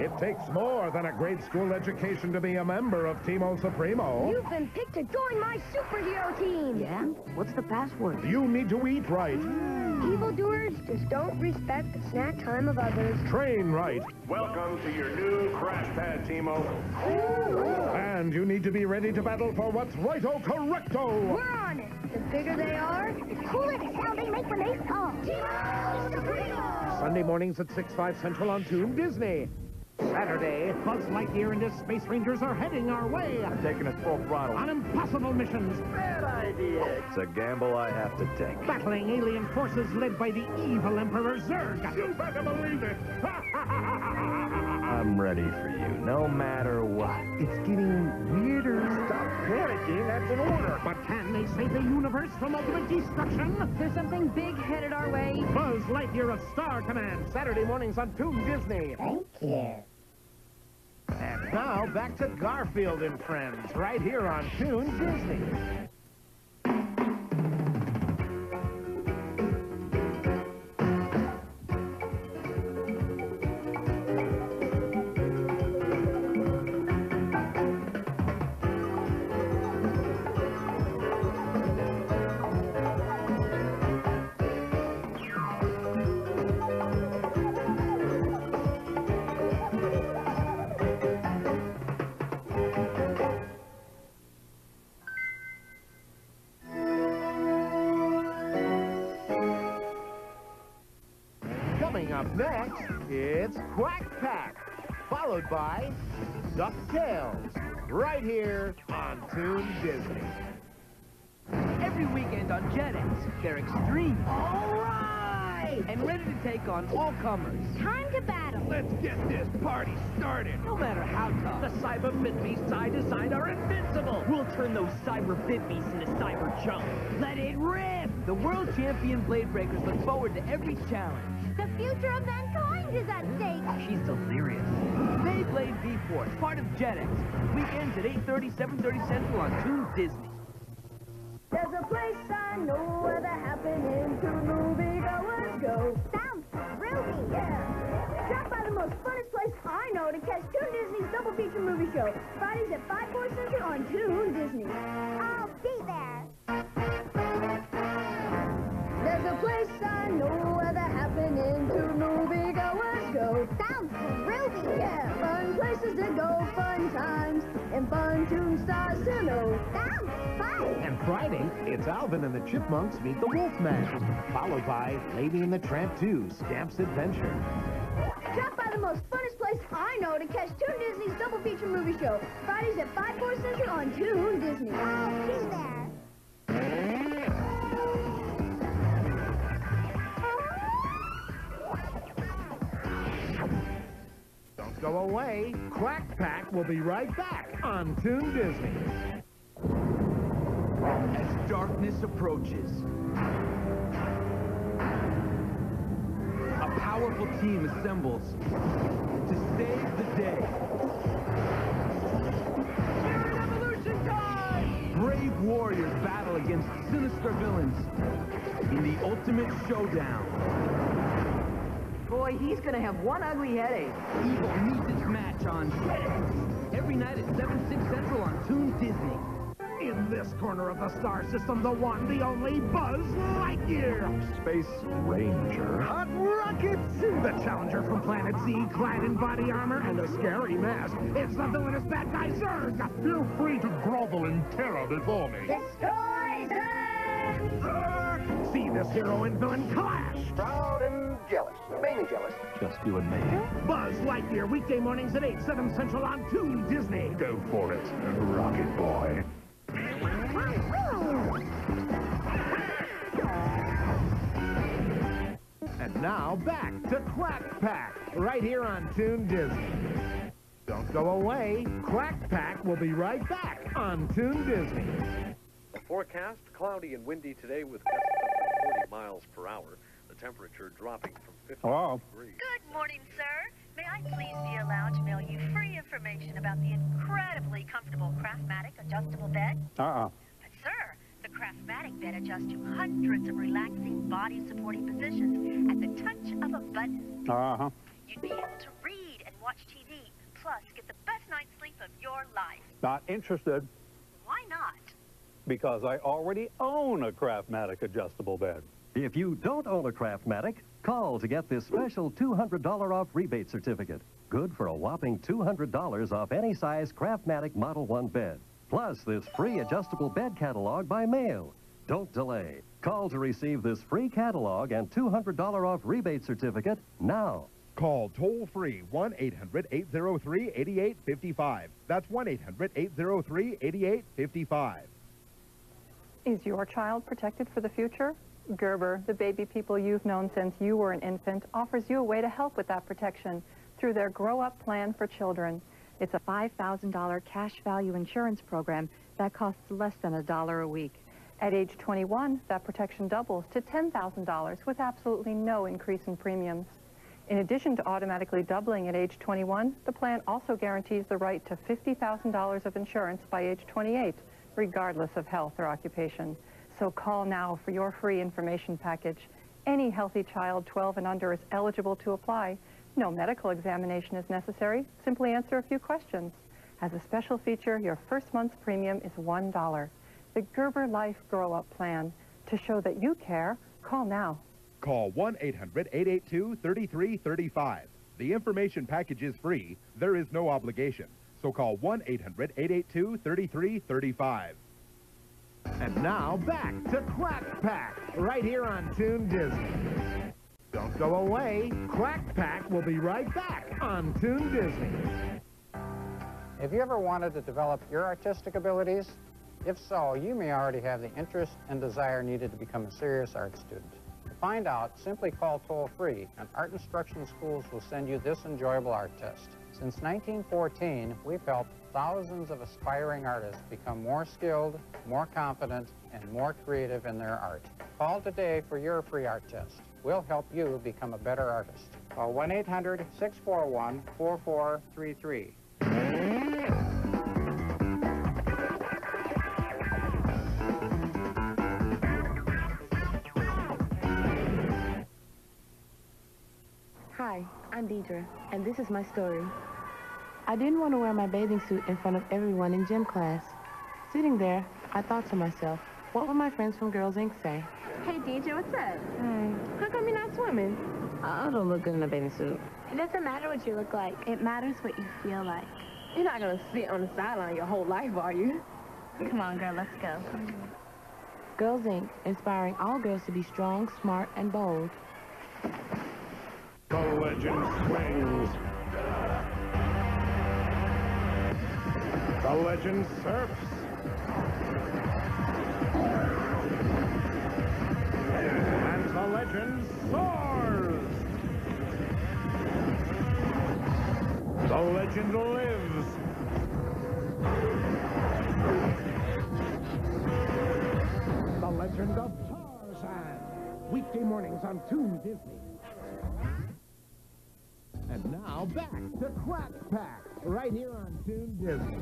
It takes more than a grade school education to be a member of Teamo Supremo. You've been picked to join my superhero team. Yeah? What's the password? You need to eat right, mm. Evildoers just don't respect the snack time of others. train right, Welcome to your new crash pad, Teamo. and you need to be ready to battle for what's righto correcto. We're on it. The bigger they are, the cooler the sound they make when they talk. Teamo Supremo! Sunday mornings at 6, 5 Central on Toon Disney. Saturday, Buzz Lightyear and his Space Rangers are heading our way Taking it full throttle. on impossible missions, Bad idea. It's a gamble I have to take. battling alien forces led by the evil Emperor Zurg. You better believe it. I'm ready for you, no matter what. It's getting weirder. Stop panicking, that's an order. But can they save the universe from ultimate destruction? There's something big headed our way. Buzz Lightyear of Star Command, Saturday mornings on Toon Disney. Thank you. And now back to Garfield and Friends, right here on Toon Disney. On Toon Disney. Every weekend on Jetix, they're extreme. All right! And ready to take on all comers. Time to battle. Let's get this party started. No matter how tough. The Cyber Bit-Beasts side to are invincible. We'll turn those Cyber Bit-Beasts into Cyber Jump. Let it rip! The world champion Blade Breakers look forward to every challenge. The future of mankind is at stake. She's delirious. Beyblade V-Force, part of Jetix. Weekends at 8.30, 7.30 Central on Toon Disney. There's a place I know where the happening to moviegoers go. Sounds thrilling. Yeah. Drop by the most funnest place I know to catch Toon Disney's double feature movie show. Fridays at 5 4 Central on Toon Disney. I'll be there. There's a place I know places to go, fun times, and fun Toon stars to know. Sounds fun. And Friday, it's Alvin and the Chipmunks meet the Wolfman, followed by Lady and the Tramp 2, Scamp's Adventure. Drop by the most funnest place I know to catch Toon Disney's double feature movie show. Fridays at 5 4 Central on Toon Disney. Oh, I'll be there. Don't go away. Quack Pack will be right back on Toon Disney. As darkness approaches, a powerful team assembles to save the day. Revolution time! Brave warriors battle against sinister villains in the ultimate showdown. Boy, he's gonna have one ugly headache. Evil meets its match on Jetix. Every night at 7, 6 Central on Toon Disney. In this corner of the star system, the one, the only Buzz Lightyear. Space Ranger. Hot rockets! The challenger from Planet Z, clad in body armor and a scary mask. It's the villainous bad guy Zurg. Feel free to grovel in terror before me. Destroy Zurg! Zurg! See this hero and villain clash. Proud and jealous. Mainly jealous. Just you and me. Buzz Lightyear, weekday mornings at 8, 7 Central on Toon Disney. Go for it, Rocket Boy. And now back to Quack Pack, right here on Toon Disney. Don't go away. Quack Pack will be right back on Toon Disney. The forecast, cloudy and windy today with gusts up to 40 miles per hour. The temperature dropping from 50 Hello. degrees. Good morning, sir. May I please be allowed to mail you free information about the incredibly comfortable Craftmatic adjustable bed? Uh-uh. But, sir, the Craftmatic bed adjusts to hundreds of relaxing body-supporting positions at the touch of a button. Uh-huh. You'd be able to read and watch TV, plus get the best night's sleep of your life. Not interested Why not? Because I already own a Craftmatic adjustable bed. If you don't own a Craftmatic, call to get this special $200 off rebate certificate. Good for a whopping $200 off any size Craftmatic Model 1 bed. Plus this free adjustable bed catalog by mail. Don't delay. Call to receive this free catalog and $200 off rebate certificate now. Call toll free 1 800 803 8855. That's 1 800 803 8855. Is your child protected for the future? Gerber, the baby people you've known since you were an infant, offers you a way to help with that protection through their Grow Up Plan for Children. It's a $5,000 cash value insurance program that costs less than a dollar a week. At age 21, that protection doubles to $10,000 with absolutely no increase in premiums. In addition to automatically doubling at age 21, the plan also guarantees the right to $50,000 of insurance by age 28, regardless of health or occupation. So call now for your free information package. Any healthy child 12 and under is eligible to apply. No medical examination is necessary. Simply answer a few questions. As a special feature, your first month's premium is $1. The Gerber Life Grow Up Plan. To show that you care, call now. Call 1 800 882 3335. The information package is free. There is no obligation. So call 1 800 882 3335. And now back to Quack Pack, right here on Toon Disney. Don't go away. Quack Pack will be right back on Toon Disney. Have you ever wanted to develop your artistic abilities? If so, you may already have the interest and desire needed to become a serious art student. To find out, simply call toll-free, and Art Instruction Schools will send you this enjoyable art test. Since 1914, we've helped thousands of aspiring artists become more skilled, more confident, and more creative in their art. Call today for your free art test. We'll help you become a better artist. Call 1-800-641-4433. I'm Deidre, and this is my story. I didn't want to wear my bathing suit in front of everyone in gym class. Sitting there, I thought to myself, what would my friends from Girls Inc. say? Hey, DJ, what's up? Hi. How come you're not swimming? I don't look good in a bathing suit. It doesn't matter what you look like. It matters what you feel like. You're not going to sit on the sideline your whole life, are you? Come on, girl, let's go. Girls Inc., inspiring all girls to be strong, smart, and bold. The legend swings. The legend surfs. And the legend soars. The legend lives. The Legend of Tarzan. Weekday mornings on Toon Disney. And now back to Quack Pack, right here on Toon Disney.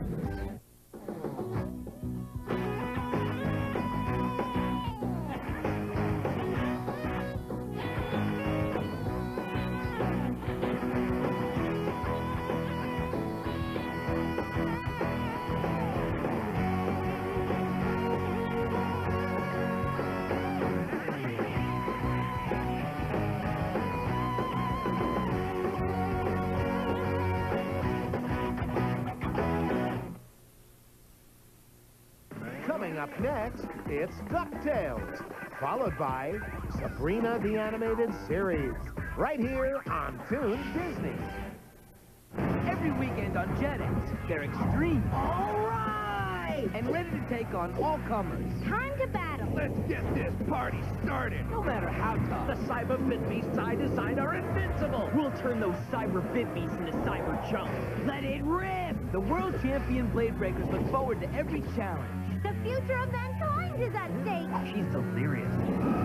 Next, it's DuckTales, followed by Sabrina the Animated Series, right here on Toon Disney. Every weekend on Jetix, they're extreme. All right! And ready to take on all comers. Time to battle. Let's get this party started. No matter how tough. The Cyber Bit-Beasts side to are invincible. We'll turn those Cyber Bit-Beasts into Cyber Chumps. Let it rip! The world champion Blade Breakers look forward to every challenge. The future of mankind is at stake. Ah, she's delirious.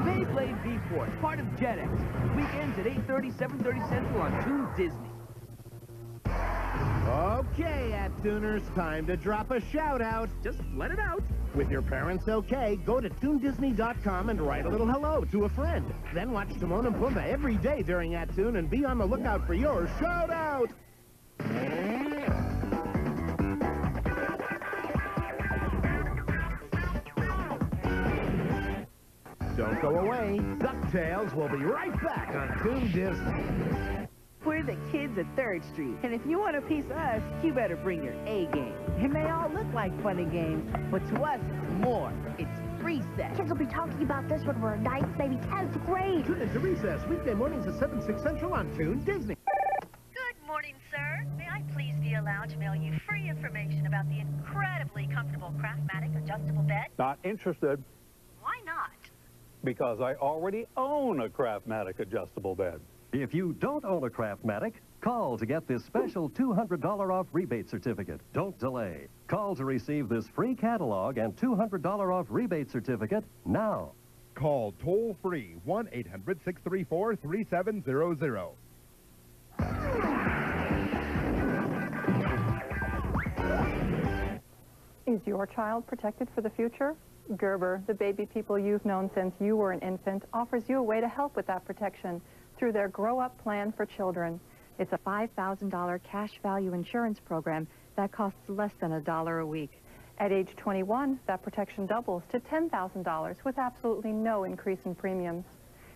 Beyblade V-Force, part of Jetix. Weekends at 8.30, 7.30 Central on Toon Disney. Okay, at Tuners, time to drop a shout out. Just let it out. With your parents okay, go to toondisney.com and write a little hello to a friend. Then watch Timon and Pumbaa every day during At Tune and be on the lookout for your shout out. Don't go away. DuckTales will be right back on Toon Disney. We're the kids at 3rd Street, and if you want a piece of us, you better bring your A game. It may all look like funny games, but to us, it's more. It's recess. Kids will be talking about this when we're in ninth, maybe 10th grade. Tune into Recess, weekday mornings at 7, 6 Central on Toon Disney. Good morning, sir. May I please be allowed to mail you free information about the incredibly comfortable Craftmatic adjustable bed? Not interested Why not? Because I already own a Craftmatic adjustable bed. If you don't own a Craftmatic, call to get this special $200 off rebate certificate. Don't delay. Call to receive this free catalog and $200 off rebate certificate now. Call toll free 1 800 634 3700. Is your child protected for the future? Gerber, the baby people you've known since you were an infant, offers you a way to help with that protection through their Grow Up Plan for Children. It's a $5,000 cash value insurance program that costs less than a dollar a week. At age 21, that protection doubles to $10,000 with absolutely no increase in premiums.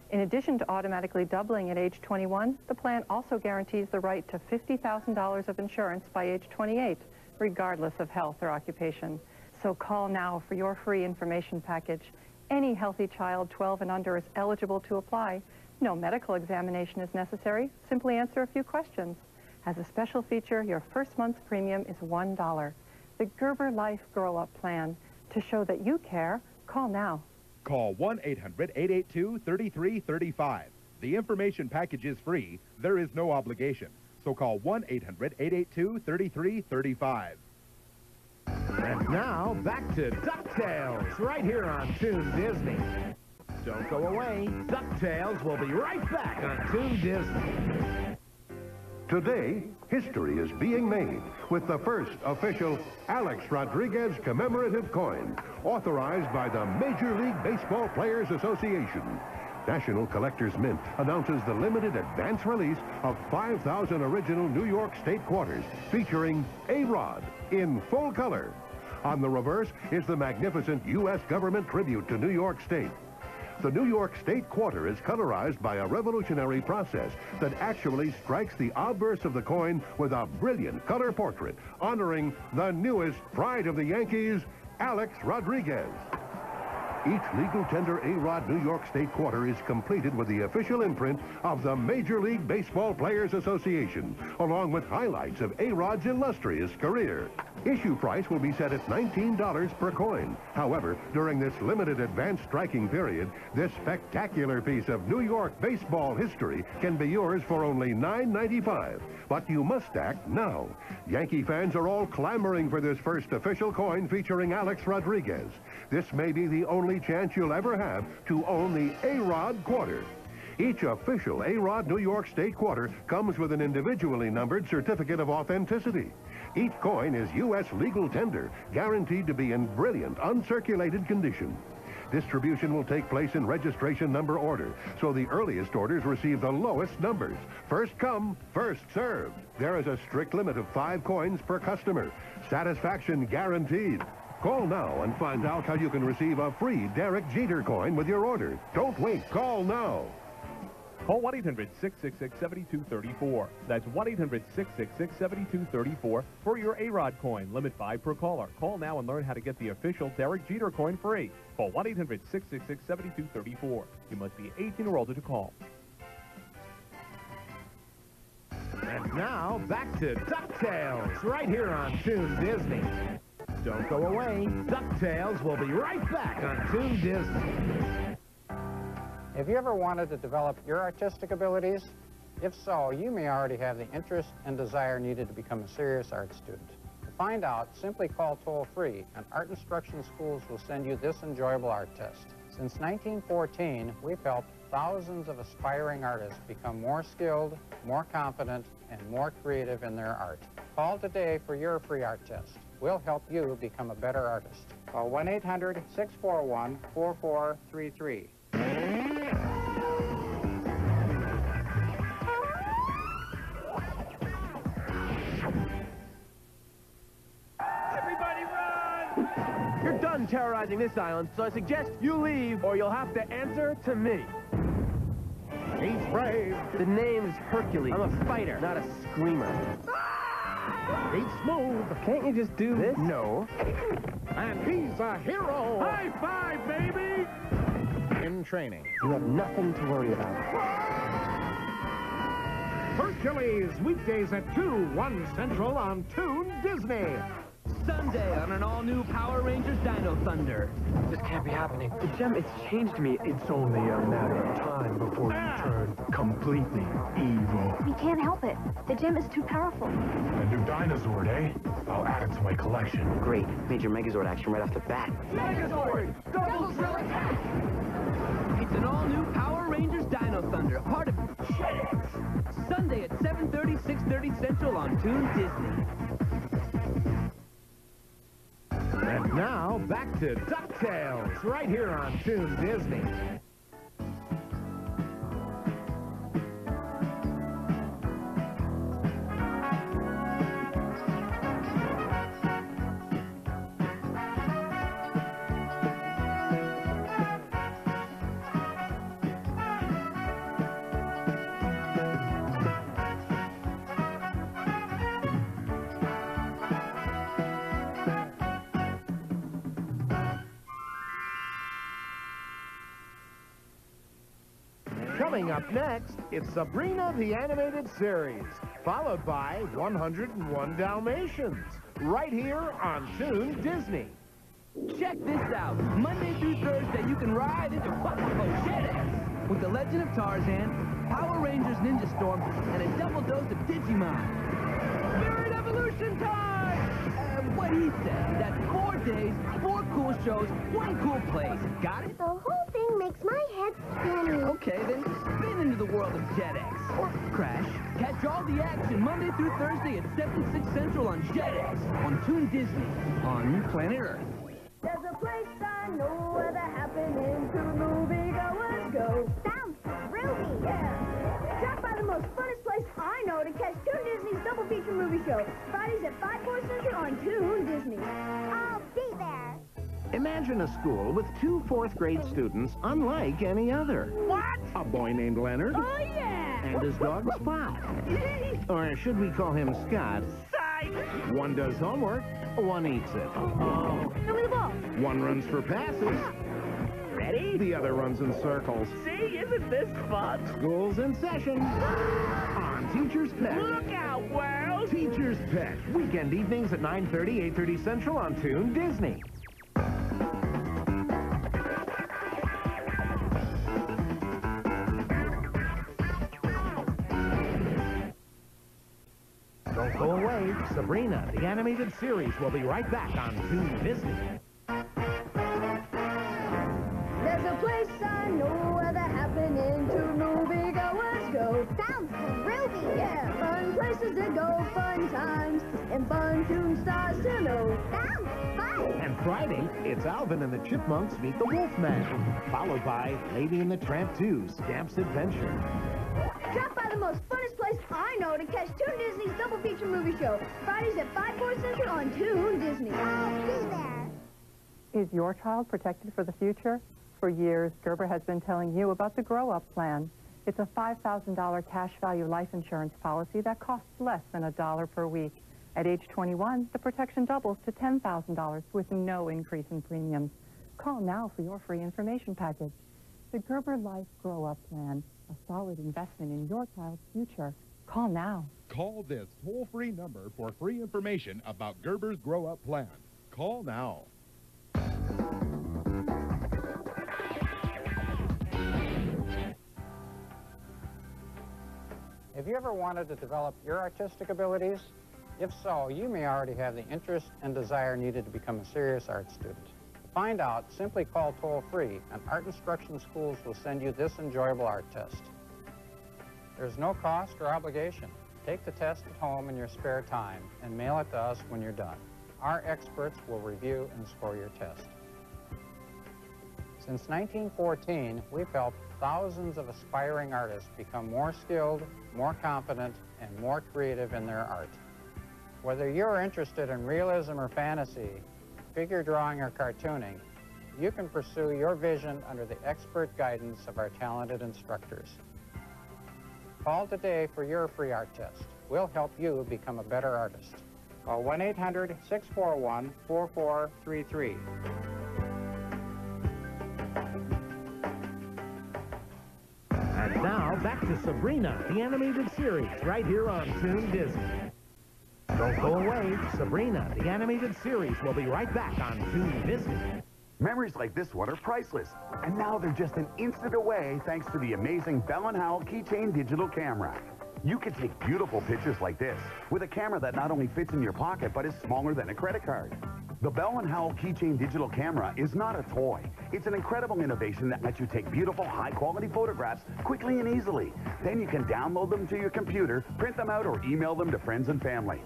In addition to automatically doubling at age 21, the plan also guarantees the right to $50,000 of insurance by age 28, regardless of health or occupation. So call now for your free information package. Any healthy child 12 and under is eligible to apply. No medical examination is necessary. Simply answer a few questions. As a special feature, your first month's premium is $1. The Gerber Life Grow Up Plan. To show that you care, call now. Call 1 800 882 3335. The information package is free. There is no obligation. So call 1 800 882 3335. And now, back to DuckTales, right here on Toon Disney. Don't go away. DuckTales will be right back on Toon Disney. Today, history is being made with the first official Alex Rodriguez commemorative coin, authorized by the Major League Baseball Players Association. National Collectors Mint announces the limited advance release of 5,000 original New York State quarters featuring A-Rod in full color. On the reverse is the magnificent U.S. government tribute to New York State. The New York State quarter is colorized by a revolutionary process that actually strikes the obverse of the coin with a brilliant color portrait, honoring the newest pride of the Yankees, Alex Rodriguez. Each legal tender A-Rod New York State quarter is completed with the official imprint of the Major League Baseball Players Association, along with highlights of A-Rod's illustrious career. Issue price will be set at $19 per coin. However, during this limited advance striking period, this spectacular piece of New York baseball history can be yours for only $9.95. But you must act now. Yankee fans are all clamoring for this first official coin featuring Alex Rodriguez. This may be the only chance you'll ever have to own the A-Rod quarter. Each official A-Rod New York State quarter comes with an individually numbered certificate of authenticity. Each coin is U.S. legal tender, guaranteed to be in brilliant, uncirculated condition. Distribution will take place in registration number order, so the earliest orders receive the lowest numbers. First come, first served. There is a strict limit of five coins per customer. Satisfaction guaranteed. Call now and find out how you can receive a free Derek Jeter coin with your order. Don't wait. Call now. Call 1-800-666-7234. That's 1-800-666-7234 for your A-Rod coin. Limit 5 per caller. Call now and learn how to get the official Derek Jeter coin free. Call 1-800-666-7234. You must be 18 or older to call. And now, back to DuckTales, right here on Toon Disney. Don't go away. DuckTales will be right back on Toon Disney. Have you ever wanted to develop your artistic abilities? If so, you may already have the interest and desire needed to become a serious art student. To find out, simply call toll-free, and Art Instruction Schools will send you this enjoyable art test. Since 1914, we've helped thousands of aspiring artists become more skilled, more confident, and more creative in their art. Call today for your free art test. We'll help you become a better artist. Call 1-800-641-4433. Terrorizing this island, so I suggest you leave or you'll have to answer to me. He's brave. The name's Hercules. I'm a fighter, not a screamer. He's smooth. Can't you just do this? No. And he's a hero. High five, baby! In training. You have nothing to worry about. Hercules, weekdays at 2, 1 Central on Toon Disney. Sunday on an all-new Power Rangers Dino Thunder. This can't be happening. Gem, it's changed me. It's only a matter of time before you turn completely evil. We can't help it. The gem is too powerful. A new dinosaur, eh? I'll add it to my collection. Great. Major Megazord action right off the bat. Megazord! Double drill attack! It's an all-new Power Rangers Dino Thunder, a part of Jetix. Sunday at 7.30, 6.30 Central on Toon Disney. And now, back to DuckTales, right here on Toon Disney. Next, it's Sabrina the Animated Series, followed by 101 Dalmatians, right here on Toon Disney. Check this out. Monday through Thursday, you can ride into Jetix with The Legend of Tarzan, Power Rangers Ninja Storm, and a double dose of Digimon. Spirit Evolution time! Uh, what he said. That's four days, four cool shows, one cool place. Got it? The whole thing makes my head spinny. Okay, then spin into the world of Jetix. Or Crash. Catch all the action Monday through Thursday at 7, 6 Central on Jetix on Toon Disney on planet Earth. There's a place I know where the happening to moviegoers go. Sounds groovy. Yeah. Drop by the most funnest place I know to catch Toon Disney's double feature movie show. Imagine a school with two fourth grade students unlike any other. What? A boy named Leonard Oh, yeah. and his dog Spot. or should we call him Scott? One does homework, one eats it. Oh. Show me the ball. One runs for passes, Ready? The other runs in circles. See, isn't this fun? School's in session. On Teacher's Pet. Look out, world! Teacher's Pet. Weekend evenings at 9.30, 8.30 Central on Toon Disney. Sabrina, the animated series, will be right back on Toon Disney. There's a place I know where the happening to moviegoers go. Sounds groovy. Yeah, fun places to go, fun times, and fun toon stars to know. Sounds fun. And Friday, it's Alvin and the Chipmunks meet the Wolfman, followed by Lady and the Tramp 2, Scamp's Adventure. Drop by the most funnest place I know to catch Toon Disney's double feature movie show. Fridays at 5, 4 Central on Toon Disney. I'll be there. Is your child protected for the future? For years, Gerber has been telling you about the Grow Up Plan. It's a $5,000 cash value life insurance policy that costs less than a dollar per week. At age 21, the protection doubles to $10,000 with no increase in premiums. Call now for your free information package. The Gerber Life Grow Up Plan, a solid investment in your child's future. Call now. Call this toll-free number for free information about Gerber's Grow Up Plan. Call now. Have you ever wanted to develop your artistic abilities? If so, you may already have the interest and desire needed to become a serious art student. Find out, simply call toll-free, and Art Instruction Schools will send you this enjoyable art test. There's no cost or obligation. Take the test at home in your spare time and mail it to us when you're done. Our experts will review and score your test. Since 1914, we've helped thousands of aspiring artists become more skilled, more confident, and more creative in their art. Whether you're interested in realism or fantasy, figure drawing or cartooning, you can pursue your vision under the expert guidance of our talented instructors. Call today for your free art test. We'll help you become a better artist. Call 1-800-641-4433. And now, back to Sabrina, the animated series, right here on Toon Disney. Don't go away. Sabrina, the animated series, will be right back on Toon Disney. Memories like this one are priceless. And now they're just an instant away thanks to the amazing Bell & Howell Keychain Digital Camera. You can take beautiful pictures like this with a camera that not only fits in your pocket but is smaller than a credit card. The Bell & Howell Keychain Digital Camera is not a toy. It's an incredible innovation that lets you take beautiful, high-quality photographs quickly and easily. Then you can download them to your computer, print them out, or email them to friends and family.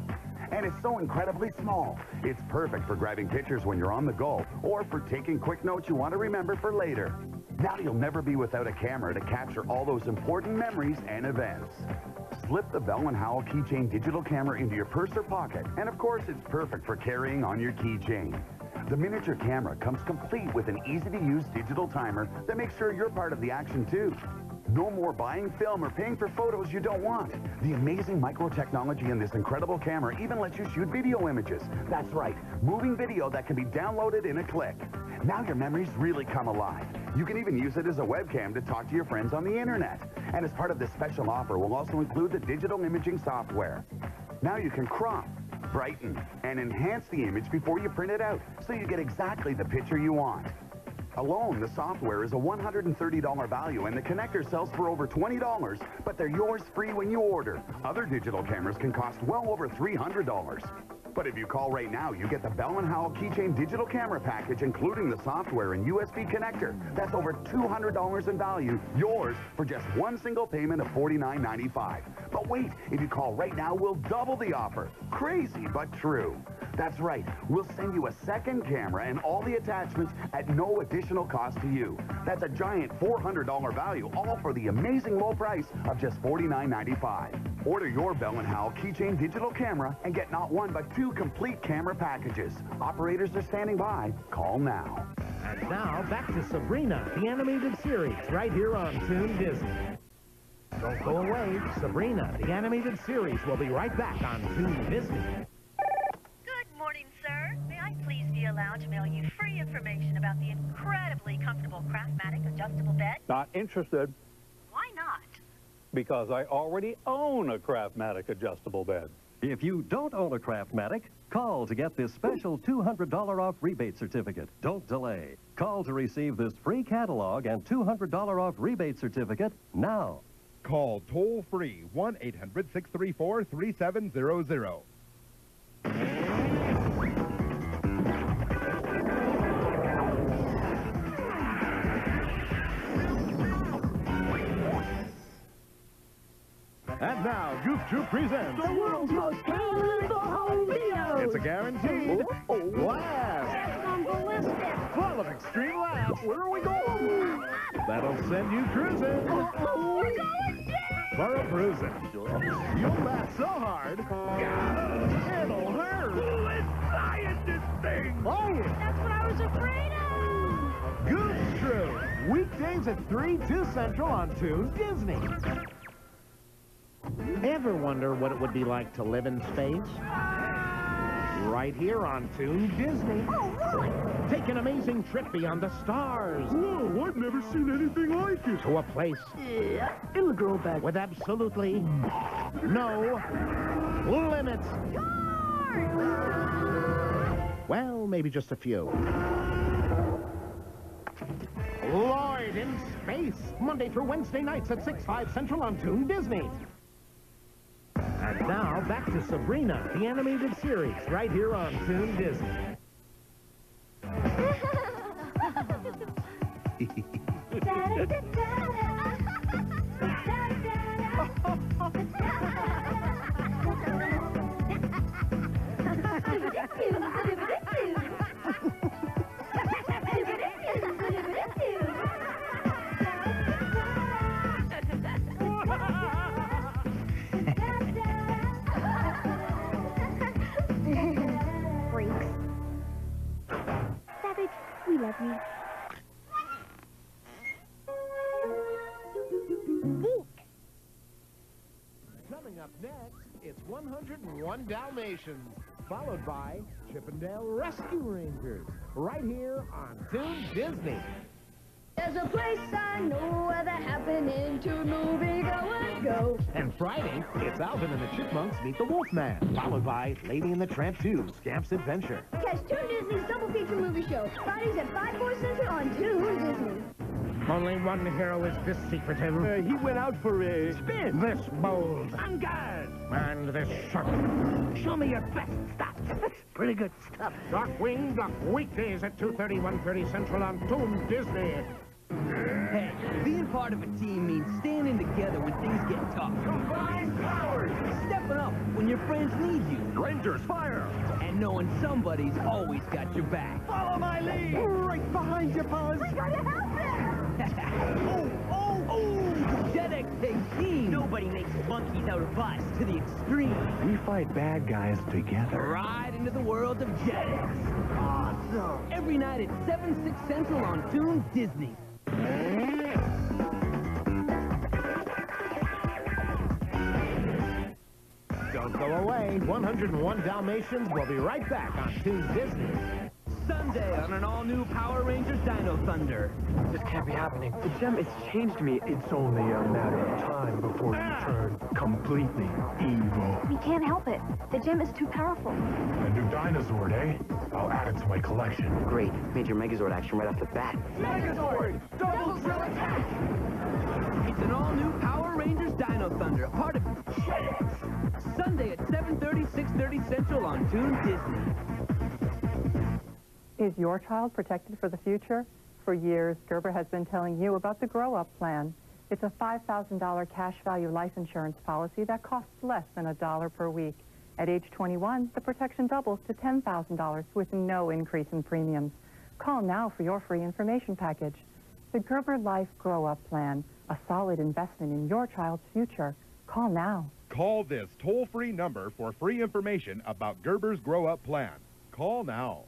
And it's so incredibly small. It's perfect for grabbing pictures when you're on the go or for taking quick notes you want to remember for later. Now you'll never be without a camera to capture all those important memories and events. Slip the Bell & Howell keychain digital camera into your purse or pocket, and of course it's perfect for carrying on your keychain. The miniature camera comes complete with an easy-to-use digital timer that makes sure you're part of the action too. No more buying film or paying for photos you don't want. The amazing micro-technology in this incredible camera even lets you shoot video images. That's right, moving video that can be downloaded in a click. Now your memories really come alive. You can even use it as a webcam to talk to your friends on the internet. And as part of this special offer, we'll also include the digital imaging software. Now you can crop, brighten, and enhance the image before you print it out, so you get exactly the picture you want. Alone, the software is a $130 value and the connector sells for over $20, but they're yours free when you order. Other digital cameras can cost well over $300. But if you call right now, you get the Bell & Howell Keychain Digital Camera Package, including the software and USB connector. That's over $200 in value, yours for just one single payment of $49.95. But wait, if you call right now, we'll double the offer. Crazy, but true. That's right, we'll send you a second camera and all the attachments at no additional cost to you. That's a giant $400 value, all for the amazing low price of just $49.95. Order your Bell & Howell Keychain Digital Camera and get not one but two complete camera packages. Operators are standing by. Call now. And now, back to Sabrina, the animated series, right here on Toon Disney. Don't go away. Sabrina, the animated series, will be right back on Toon Disney. Good morning, sir. May I please be allowed to mail you free information about about the incredibly comfortable Craftmatic adjustable bed? Not interested Why not? because I already own a Craftmatic adjustable bed. If you don't own a Craftmatic, call to get this special $200 off rebate certificate. Don't delay. Call to receive this free catalog and $200 off rebate certificate now. Call toll free 1 800 634 3700. And now, Goof Troop presents... The world's most painful home video. It's a guaranteed Oh, oh. laugh. I'm. Full of extreme laughs. Where are we going? That'll send you cruising. Oh, oh, we're going down. For a bruising. You'll laugh so hard, it'll hurt. Who is this thing? Flying. That's what I was afraid of. Goof Troop. Weekdays at 3, 2 Central on Toon Disney. Ever wonder what it would be like to live in space? Right here on Toon Disney. Oh, Take an amazing trip beyond the stars. Whoa, I've never seen anything like it. To a place Yeah. In the girl bag. with absolutely no limits. Well, maybe just a few. Lloyd in Space, Monday through Wednesday nights at 6, 5 Central on Toon Disney. Now, back to Sabrina, the animated series, right here on Toon Disney. Freaks. we love you. Coming up next, it's 101 Dalmatians, followed by Chip 'n Dale Rescue Rangers, right here on Toon Disney. There's a place I know where the happening to moviegoers go. And Friday, it's Alvin and the Chipmunks meet the Wolfman, followed by Lady and the Tramp 2, Scamp's Adventure. Catch Toon Disney's double feature movie show, Fridays at 5, 4 Central on Toon Disney. Only one hero is this secretive. Uh, he went out for a spin. This bold. On guard. And this sharp. Show me your best stuff. Pretty good stuff. Darkwing Duck, weekdays at 2.30, 1.30 Central on Toon Disney. Hey, being part of a team means standing together when things get tough. Combined powers. Stepping up when your friends need you. Rangers, fire. And knowing somebody's always got your back. Follow my lead. Right behind you, Buzz. We gotta help him! oh, oh, oh! Jetix takes team. Nobody makes monkeys out of us to the extreme. We fight bad guys together. Ride into the world of Jetix. Awesome. Every night at 7, 6 Central on Toon Disney. Don't go away. 101 Dalmatians will be right back on Toon Disney. Sunday on an all-new Power Rangers Dino Thunder. This can't be happening. The gem it's changed me. It's only a matter of time before ah! We turn completely evil. We can't help it. The gem is too powerful. A new dinosaur, eh? I'll add it to my collection. Great. Major Megazord action right off the bat. Megazord. Double drill attack. It's an all-new Power Rangers Dino Thunder, a part of Jetix. Sunday at 7.30, 6.30 Central on Toon Disney. Is your child protected for the future? For years, Gerber has been telling you about the Grow Up Plan. It's a $5,000 cash value life insurance policy that costs less than a dollar per week. At age 21, the protection doubles to $10,000 with no increase in premiums. Call now for your free information package. The Gerber Life Grow Up Plan, a solid investment in your child's future. Call now. Call this toll-free number for free information about Gerber's Grow Up Plan. Call now.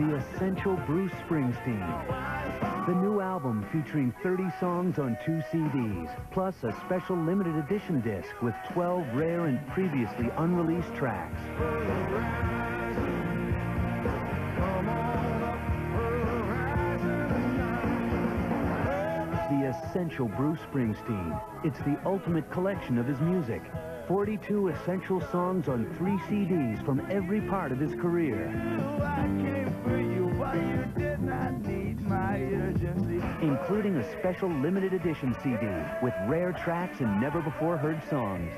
The essential Bruce Springsteen. The new album featuring 30 songs on two CDs, plus a special limited edition disc with 12 rare and previously unreleased tracks. The essential Bruce Springsteen. It's the ultimate collection of his music. 42 essential songs on three CDs from every part of his career. Including a special limited edition CD with rare tracks and never-before-heard songs.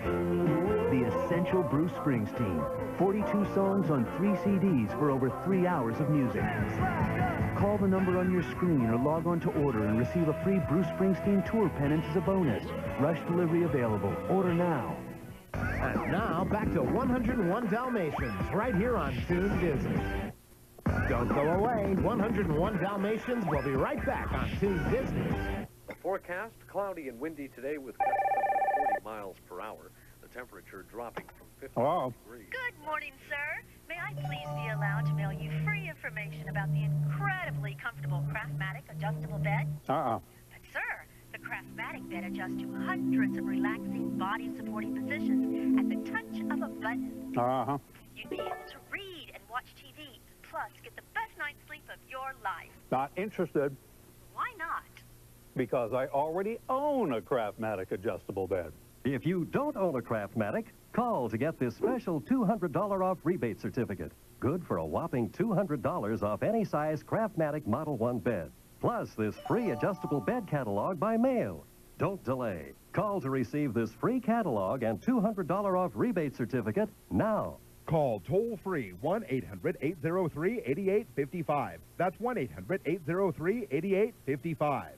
The Essential Bruce Springsteen. 42 songs on three CDs for over three hours of music. Call the number on your screen or log on to order and receive a free Bruce Springsteen tour pennant as a bonus. Rush delivery available. Order now. And now, back to 101 Dalmatians, right here on Toon Disney. Don't go away. 101 Dalmatians will be right back on Toon Disney. The forecast, cloudy and windy today with gusts up to 40 miles per hour. The temperature dropping from 50 Hello. degrees. Good morning, sir. May I please be allowed to mail you free information about the incredibly comfortable Craftmatic adjustable bed? Uh-uh. But, sir, the Craftmatic bed adjusts to hundreds of relaxing body-supporting positions at the touch of a button. Uh-huh. You'd be able to read and watch TV, plus get the best night's sleep of your life. Not interested Why not? because I already own a Craftmatic adjustable bed. If you don't own a Craftmatic, call to get this special $200 off rebate certificate. Good for a whopping $200 off any size Craftmatic Model 1 bed. Plus this free adjustable bed catalog by mail. Don't delay. Call to receive this free catalog and $200 off rebate certificate now. Call toll free 1 800 803 8855. That's 1 800 803 8855.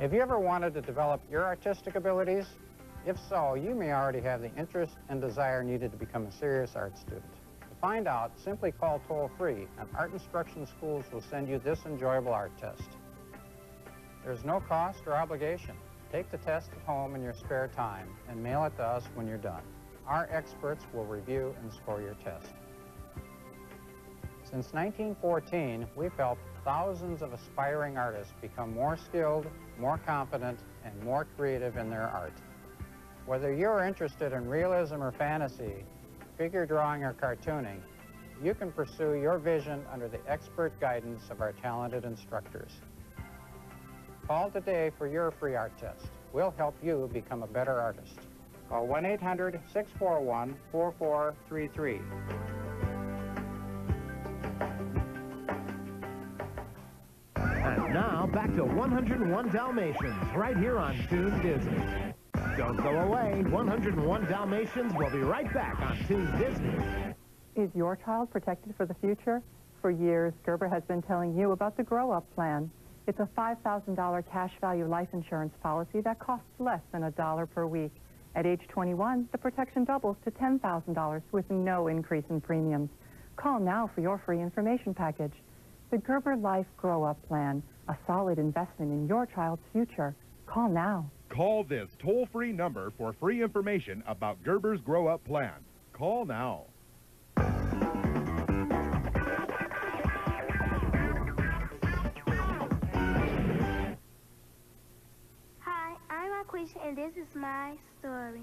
Have you ever wanted to develop your artistic abilities? If so, you may already have the interest and desire needed to become a serious art student. Find out, simply call toll-free, and Art Instruction Schools will send you this enjoyable art test. There's no cost or obligation. Take the test at home in your spare time and mail it to us when you're done. Our experts will review and score your test. Since 1914, we've helped thousands of aspiring artists become more skilled, more confident, and more creative in their art. Whether you're interested in realism or fantasy, figure drawing or cartooning, you can pursue your vision under the expert guidance of our talented instructors. Call today for your free art test. We'll help you become a better artist. Call 1-800-641-4433. And now, back to 101 Dalmatians, right here on Toon Disney. Don't go away. 101 Dalmatians will be right back on Toon Disney. Is your child protected for the future? For years, Gerber has been telling you about the Grow Up Plan. It's a $5,000 cash value life insurance policy that costs less than a dollar per week. At age 21, the protection doubles to $10,000 with no increase in premiums. Call now for your free information package. The Gerber Life Grow Up Plan, a solid investment in your child's future. Call now. Call this toll free number for free information about Gerber's Grow Up Plan. Call now. Hi, I'm Aquisha, and this is my story.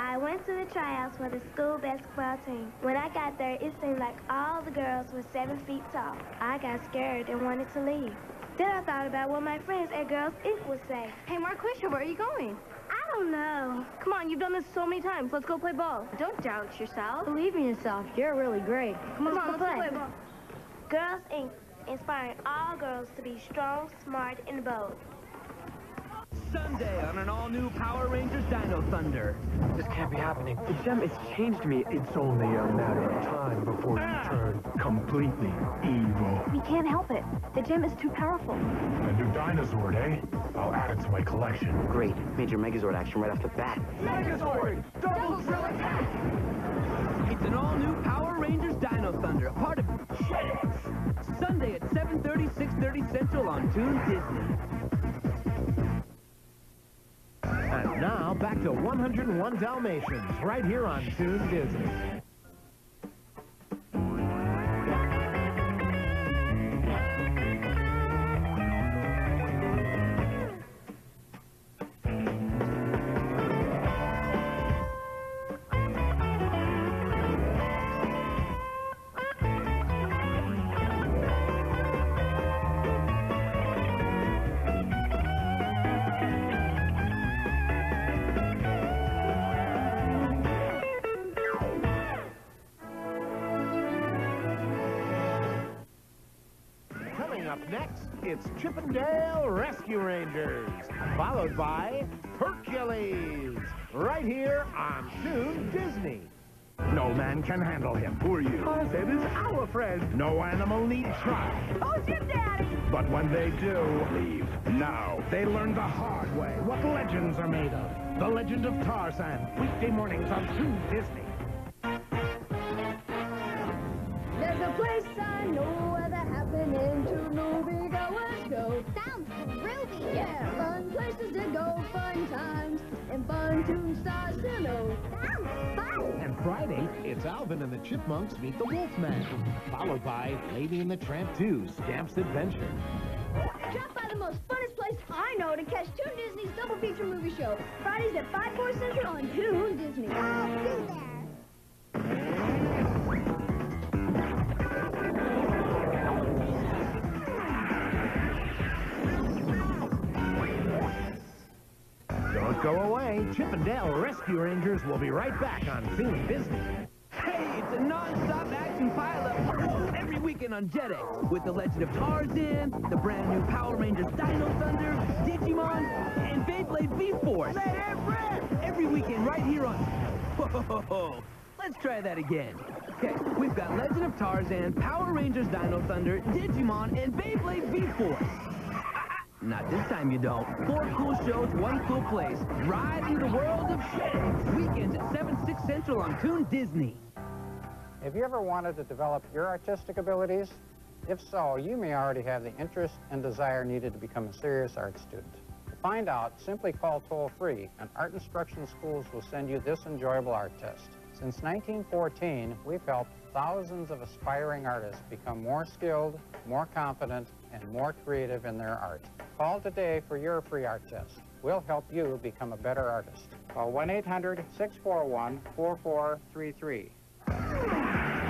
I went to the tryouts for the school basketball team. When I got there, it seemed like all the girls were seven feet tall. I got scared and wanted to leave. Then I thought about what my friends at Girls Inc. would say. Hey, Marquisha, where are you going? I don't know. Come on, you've done this so many times. Let's go play ball. Don't doubt yourself. Believe in yourself. You're really great. Come on, Come on, let's let's play. play ball. Girls Inc. inspiring all girls to be strong, smart, and bold. Sunday on an all-new Power Rangers Dino Thunder. This can't be happening. The gem has changed me. It's only a matter of time before you turn completely evil. We can't help it. The gem is too powerful. A new dinosaur, eh? I'll add it to my collection. Great. Major Megazord action right off the bat. Megazord! Double Drill Attack! It's an all-new Power Rangers Dino Thunder, a part of Jetix. Sunday at 7.30, 6.30 Central on Toon Disney. And now, back to 101 Dalmatians, right here on Toon Disney. Chip 'n Dale Rescue Rangers, followed by Hercules, right here on Toon Disney. No man can handle him. Who are you? Tarzan is our friend. No animal need try. Who's your daddy? But when they do, leave now. They learn the hard way what legends are made of. The Legend of Tarzan, weekday mornings on Toon Disney. Fun toon stars to know. Sounds fun. And Friday, it's Alvin and the Chipmunks meet the Wolfman, followed by Lady and the Tramp 2, Scamp's Adventure. Drop by the most funnest place I know to catch Toon Disney's double feature movie show. Fridays at 5, 4 Central on Toon Disney. I'll be there. Don't go away. Chip 'n Dale Rescue Rangers will be right back on Toon Disney. Hey, it's a non-stop action pileup every weekend on Jetix with the Legend of Tarzan, the brand new Power Rangers Dino Thunder, Digimon, and Beyblade V-Force. Let it rip! Every weekend right here on... Whoa, let's try that again. Okay, we've got Legend of Tarzan, Power Rangers Dino Thunder, Digimon, and Beyblade V-Force. Not this time you don't. Four cool shows, one cool place. Riding the world of Jetix. Weekends at 7, 6 Central on Toon Disney. Have you ever wanted to develop your artistic abilities? If so, you may already have the interest and desire needed to become a serious art student. To find out, simply call toll-free, and Art Instruction Schools will send you this enjoyable art test. Since 1914, we've helped thousands of aspiring artists become more skilled, more confident, and more creative in their art. Call today for your free art test. We'll help you become a better artist. Call 1-800-641-4433.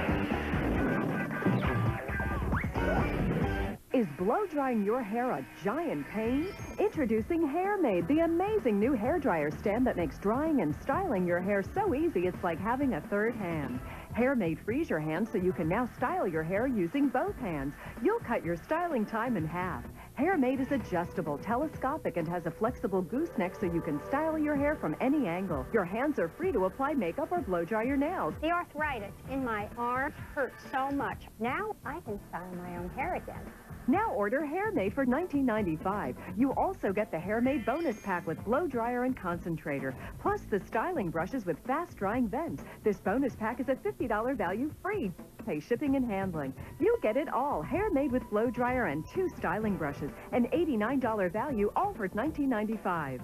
Is blow drying your hair a giant pain? Introducing Hair Made, the amazing new hair dryer stand that makes drying and styling your hair so easy it's like having a third hand. Hair Made frees your hands so you can now style your hair using both hands. You'll cut your styling time in half. Hair Made is adjustable, telescopic, and has a flexible gooseneck so you can style your hair from any angle. Your hands are free to apply makeup or blow dry your nails. The arthritis in my arm hurts so much. Now I can style my own hair again. Now order Hair Made for $19.95. You also get the Hair Made bonus pack with blow dryer and concentrator, plus the styling brushes with fast drying vents. This bonus pack is a $50 value free. Pay shipping and handling. You get it all. Hair Made with blow dryer and two styling brushes. An $89 value, all for $19.95.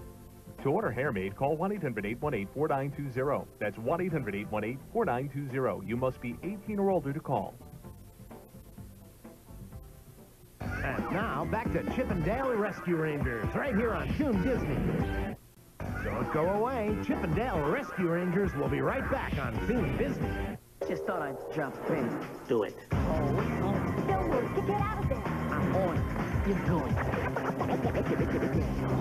To order Hair Made, call 1-800-818-4920. That's 1-800-818-4920. You must be 18 or older to call. And now, back to Chip 'n Dale Rescue Rangers, right here on Toon Disney. Don't go away. Chip 'n Dale Rescue Rangers will be right back on Toon Disney. Just thought I'd drop a pin. Do it. Silver, get out of there. I'm on it. You're going.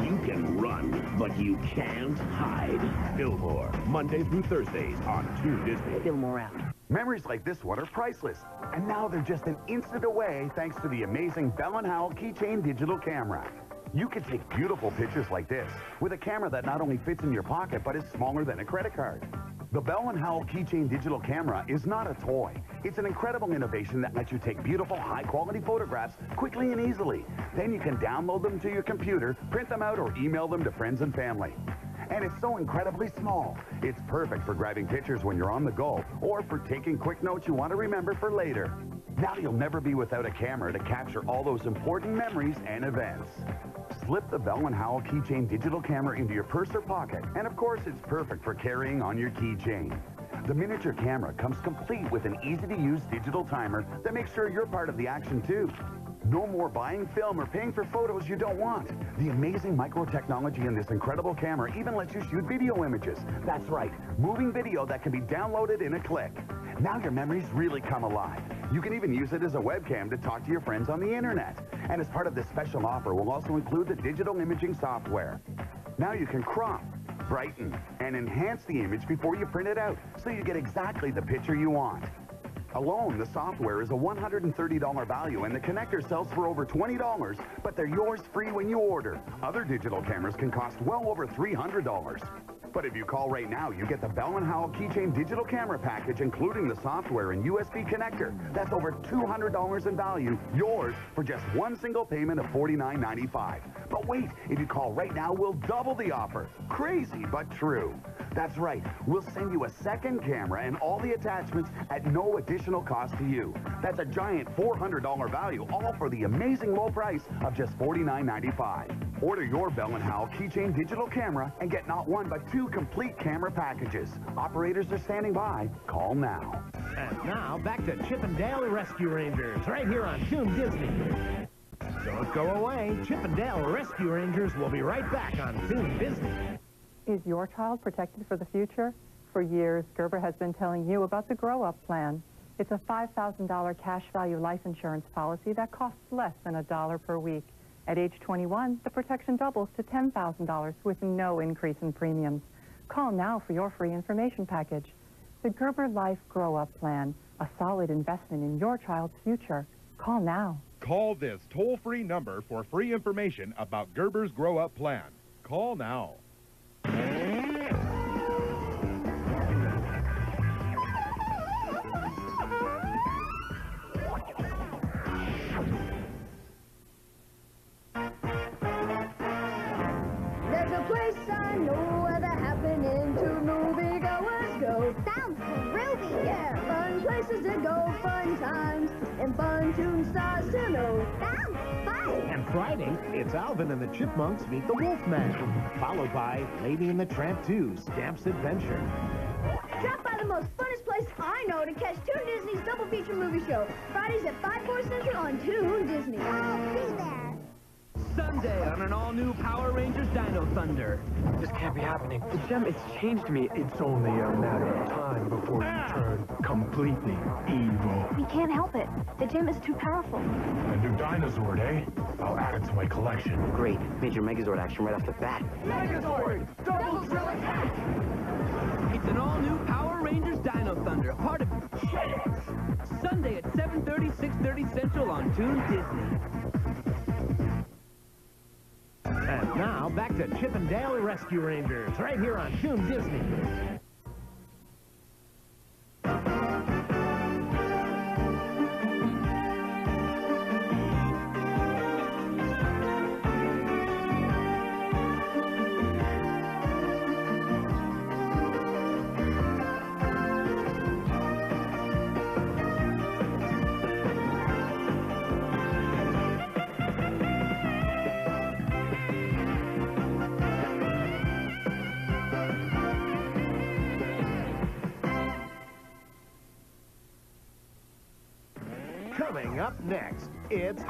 You can run, but you can't hide. Fillmore, Monday through Thursdays on Toon Disney. Fillmore out. Memories like this one are priceless. And now they're just an instant away thanks to the amazing Bell & Howell Keychain Digital Camera. You can take beautiful pictures like this with a camera that not only fits in your pocket but is smaller than a credit card. The Bell & Howell Keychain Digital Camera is not a toy. It's an incredible innovation that lets you take beautiful, high-quality photographs quickly and easily. Then you can download them to your computer, print them out, or email them to friends and family. And it's so incredibly small. It's perfect for grabbing pictures when you're on the go or for taking quick notes you want to remember for later. Now you'll never be without a camera to capture all those important memories and events. Slip the Bell & Howell keychain digital camera into your purse or pocket, and of course it's perfect for carrying on your keychain. The miniature camera comes complete with an easy-to-use digital timer that makes sure you're part of the action too. No more buying film or paying for photos you don't want. The amazing micro technology in this incredible camera even lets you shoot video images. That's right, moving video that can be downloaded in a click. Now your memories really come alive. You can even use it as a webcam to talk to your friends on the internet. And as part of this special offer, we'll also include the digital imaging software. Now you can crop, brighten, and enhance the image before you print it out, so you get exactly the picture you want. Alone, the software is a $130 value and the connector sells for over $20, but they're yours free when you order. Other digital cameras can cost well over $300. But if you call right now, you get the Bell & Howell Keychain Digital Camera Package, including the software and USB connector. That's over $200 in value, yours for just one single payment of $49.95. But wait, if you call right now, we'll double the offer. Crazy, but true. That's right, we'll send you a second camera and all the attachments at no additional cost to you. That's a giant $400 value, all for the amazing low price of just $49.95. Order your Bell & Howell Keychain Digital Camera and get not one, but two complete camera packages. Operators are standing by. Call now. And now, back to Chip and Dale Rescue Rangers, right here on Toon Disney. Don't go away. Chip and Dale Rescue Rangers will be right back on Toon Disney. Is your child protected for the future? For years, Gerber has been telling you about the Grow Up Plan. It's a $5,000 cash value life insurance policy that costs less than a dollar per week. At age 21, the protection doubles to $10,000 with no increase in premiums. Call now for your free information package. The Gerber Life Grow Up Plan, a solid investment in your child's future. Call now. Call this toll-free number for free information about Gerber's Grow Up Plan. Call now. To go, fun times, and fun toon stars to know. Sounds fun. And Friday, it's Alvin and the Chipmunks meet the Wolfman, followed by Lady and the Tramp 2, Scamp's Adventure. Drop by the most funnest place I know to catch Toon Disney's double feature movie show. Fridays at 5 4 Central on Toon Disney. I'll be there. Sunday on an all-new Power Rangers Dino Thunder. This can't be happening. The gem, it's changed me. It's only a matter of time before we turn completely evil. We can't help it. The gem is too powerful. A new dinosaur, eh? I'll add it to my collection. Great. Major Megazord action right off the bat. Megazord! Double Drill Attack! It's an all-new Power Rangers Dino Thunder, a part of Jetix. Sunday at 7.30, 6.30 Central on Toon Disney. And now, back to Chip and Dale Rescue Rangers, right here on Toon Disney.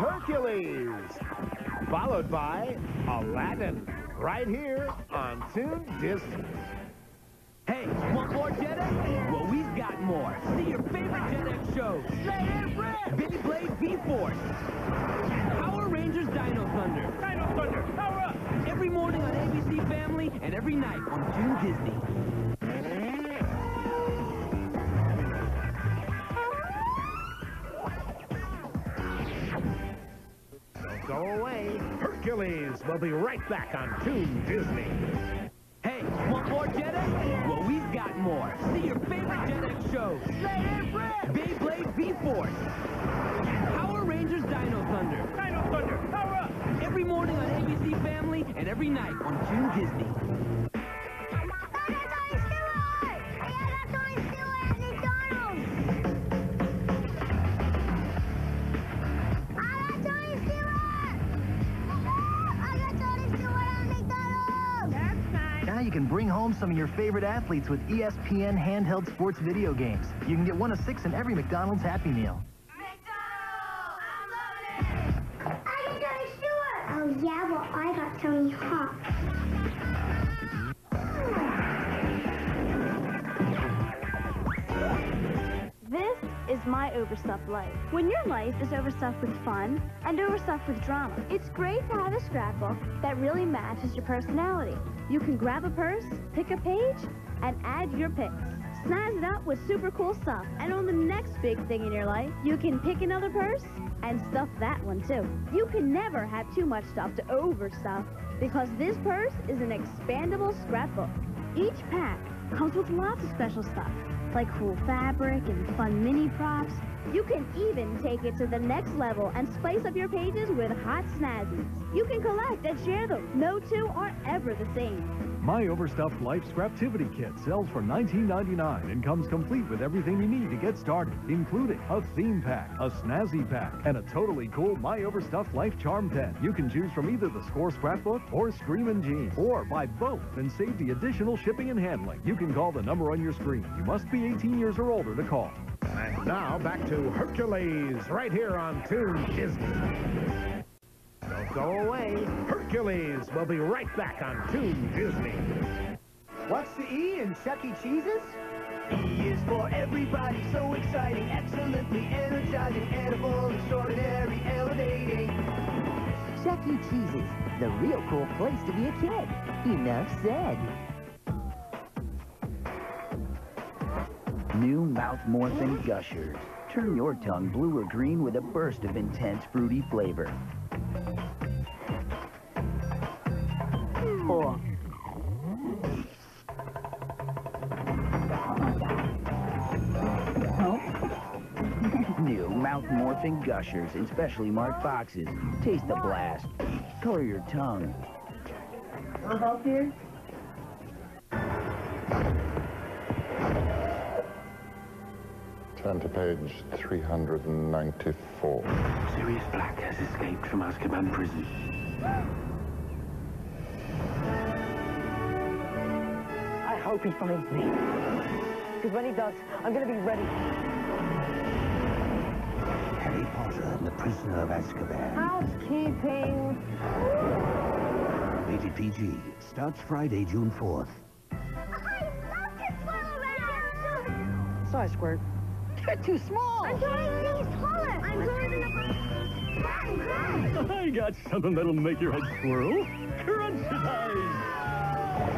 Hercules, followed by Aladdin, right here on Toon Disney. Hey, want more Jetix? Well, we've got more. See your favorite Jetix shows. Beyblade V-Force. Power Rangers Dino Thunder. Dino Thunder, power up! Every morning on ABC Family and every night on Toon Disney. Go away. Hercules will be right back on Toon Disney. Hey, want more Jetix? Well, we've got more. See your favorite Jetix shows. Say it, Red! Beyblade V-Force. Power Rangers Dino Thunder. Dino Thunder, power up! Every morning on ABC Family and every night on Toon Disney. Can home some of your favorite athletes with E ESPN handheld sports video games. You can get one of six in every McDonald's Happy Meal. Oh yeah, well I got Tony Hawk. This is my overstuffed life. When your life is overstuffed with fun and overstuffed with drama, it's great to have a scrapbook that really matches your personality. You can grab a purse, pick a page, and add your picks. snazz it up with super cool stuff. And on the next big thing in your life, you can pick another purse and stuff that one too. You can never have too much stuff to overstuff because this purse is an expandable scrapbook. Each pack comes with lots of special stuff, like cool fabric and fun mini props. You can even take it to the next level and spice up your pages with hot snazzies. You can collect and share them. No two are ever the same. My Overstuffed Life Scraptivity Kit sells for $19.99 and comes complete with everything you need to get started, including a theme pack, a snazzy pack, and a totally cool My Overstuffed Life Charm Pen. You can choose from either the Score Scrapbook or Screamin' Jeans, or buy both and save the additional shipping and handling. You can call the number on your screen. You must be 18 years or older to call. And now back to Hercules, right here on Toon Disney. Don't go away. Hercules will be right back on Toon Disney. What's the E in Chuck E. Cheese's? E is for everybody, so exciting, excellently energizing, edible, extraordinary, elevating. Chuck E. Cheese's, the real cool place to be a kid. Enough said. New mouth-morphing gushers. Turn your tongue blue or green with a burst of intense fruity flavor. New mouth-morphing gushers in specially marked boxes. Taste the blast. Color your tongue. I'll help you. Page 394. Sirius Black has escaped from Azkaban prison. I hope he finds me. Because when he does, I'm going to be ready. Harry Potter and the Prisoner of Azkaban. Housekeeping. Rated PG. Starts Friday, June 4th. Sorry, Squirt. You're too small. I'm trying to be smaller. I'm holding up I got something that'll make your head swirl. Crunchize!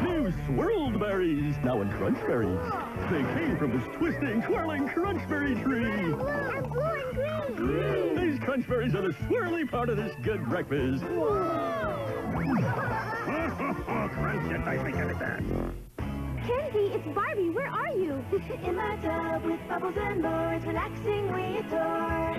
New swirled berries, now in Crunchberries. They came from this twisting, twirling Crunchberry tree. I'm blue and green. These Crunchberries are the swirly part of this good breakfast. Crunch it, I think of that. Kenzie, it's Barbie. Where are you? In my tub with bubbles and more, it's relaxing we adore.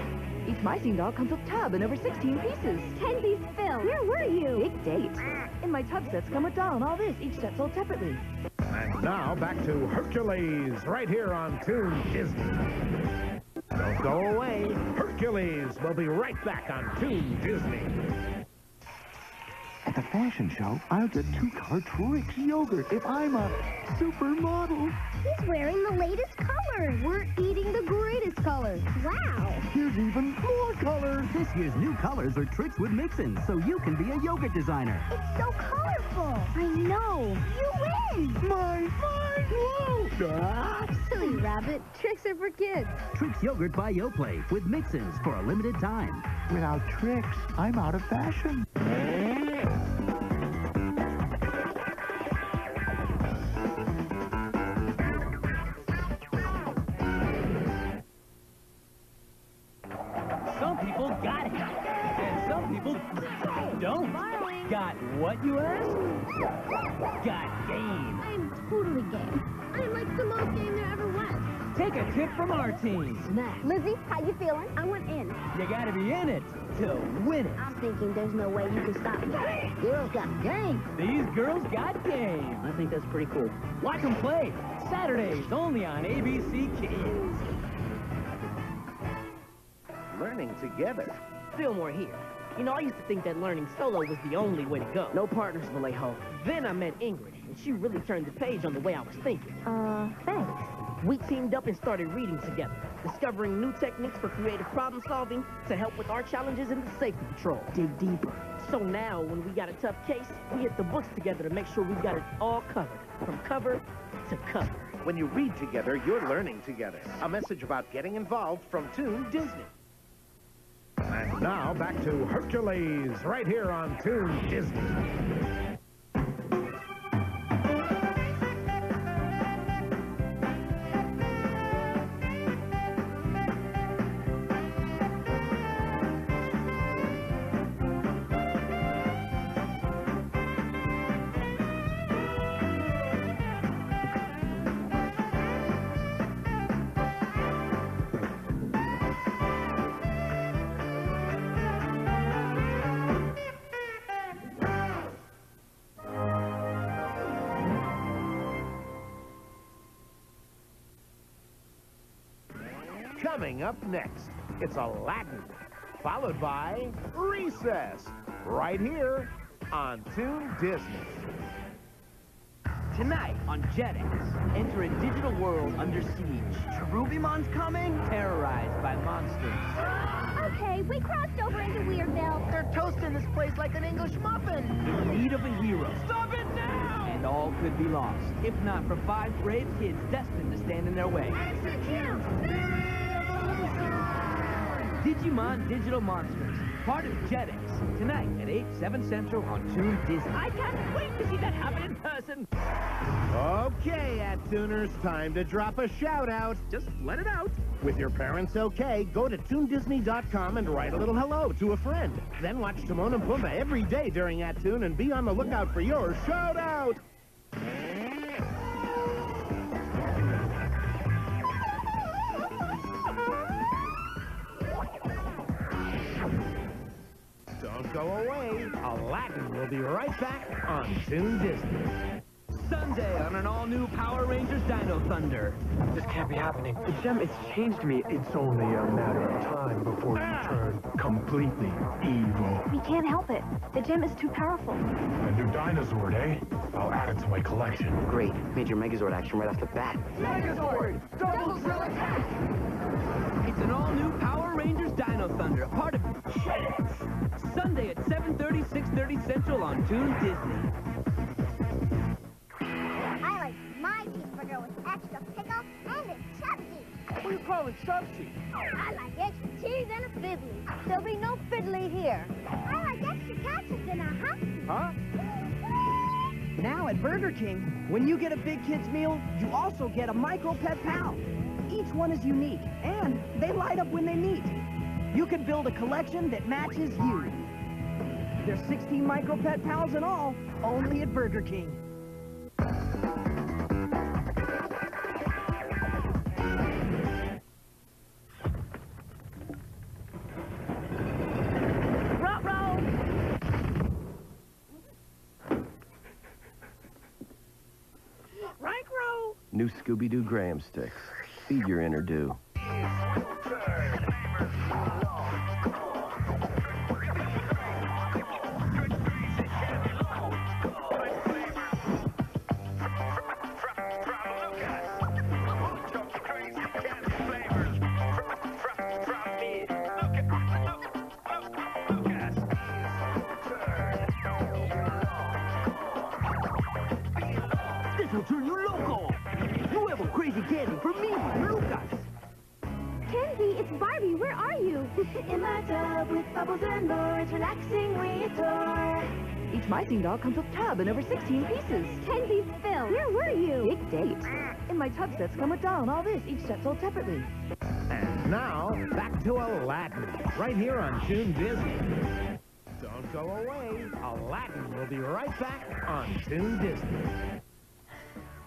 Each My doll comes with tub in over 16 pieces. Kenzie's Phil. Where were you? Big date. In my tub sets come with doll and all this, each set sold separately. And now back to Hercules, right here on Toon Disney. Don't go away. Hercules will be right back on Toon Disney. At the fashion show, I'll get two-color Trix yogurt if I'm a supermodel. He's wearing the latest colors. We're eating the greatest colors. Wow. Here's even more colors. This year's new colors are Trix with mix-ins, so you can be a yogurt designer. It's so colorful. I know. You win. My mind blown. Ah. Silly rabbit. Trix are for kids. Trix yogurt by Yoplait with mix-ins for a limited time. Without Trix, I'm out of fashion. Got what, you eh? ask? Got game. I'm totally game. I'm like the most game there ever was. Take a tip from our team. Snack. Lizzie, how you feeling? I want in. You gotta be in it to win it. I'm thinking there's no way you can stop me. Girls got game. These girls got game. I think that's pretty cool. Watch them play. Saturdays only on ABC Kids. Learning together. Fillmore here. You know, I used to think that learning solo was the only way to go. No partners will lay. Then I met Ingrid, and she really turned the page on the way I was thinking. Uh, thanks. We teamed up and started reading together, discovering new techniques for creative problem solving to help with our challenges in the safety patrol. Dig deeper. So now, when we got a tough case, we hit the books together to make sure we got it all covered, from cover to cover. When you read together, you're learning together. A message about getting involved from Toon Disney. Now back to Hercules, right here on Toon Disney. Up next, it's Aladdin, followed by Recess, right here on Toon Disney. Tonight on Jetix, enter a digital world under siege. Cherubimon's coming, terrorized by monsters. Okay, we crossed over into Weirdville. They're toasting this place like an English muffin. In need of a hero. Stop it now! And all could be lost, if not for five brave kids destined to stand in their way. Digimon Digital Monsters, part of Jetix, tonight at 8, 7 Central on Toon Disney. I can't wait to see that happen in person. Okay, at Tuners, time to drop a shout out. Just let it out. With your parents okay, go to toondisney.com and write a little hello to a friend. Then watch Timon and Pumbaa every day during At Toon and be on the lookout for your shout go away. Aladdin will be right back on Toon Disney. Sunday on an all-new Power Rangers Dino Thunder. This can't be happening. The gem, it's changed me. It's only a matter of time before you turn completely evil. We can't help it. The gem is too powerful. A new dinosaur, eh? I'll add it to my collection. Great. Major Megazord action right off the bat. Megazord! Double Drill attack! It's an all-new Power Rangers Dino Thunder, a part of Jetix. Sunday at 7.30, 6.30 Central on Toon Disney. I like my cheeseburger with extra pickle and it's chubby. What do you call it, chubsy? Oh, I like extra cheese and a fiddly. There'll be no fiddly here. I like extra ketchup and a husky. Huh? Now at Burger King, when you get a Big Kids meal, you also get a Micro Pet Pal. Each one is unique, and they light up when they meet. You can build a collection that matches you. There's 16 Micro Pet Pals in all, only at Burger King. Ruh-roh! Rank row! New Scooby-Doo Graham sticks. Feed your inner do. Sets come with doll and all this, each set sold separately. And now, back to Aladdin, right here on Toon Disney. Don't go away. Aladdin will be right back on Toon Disney.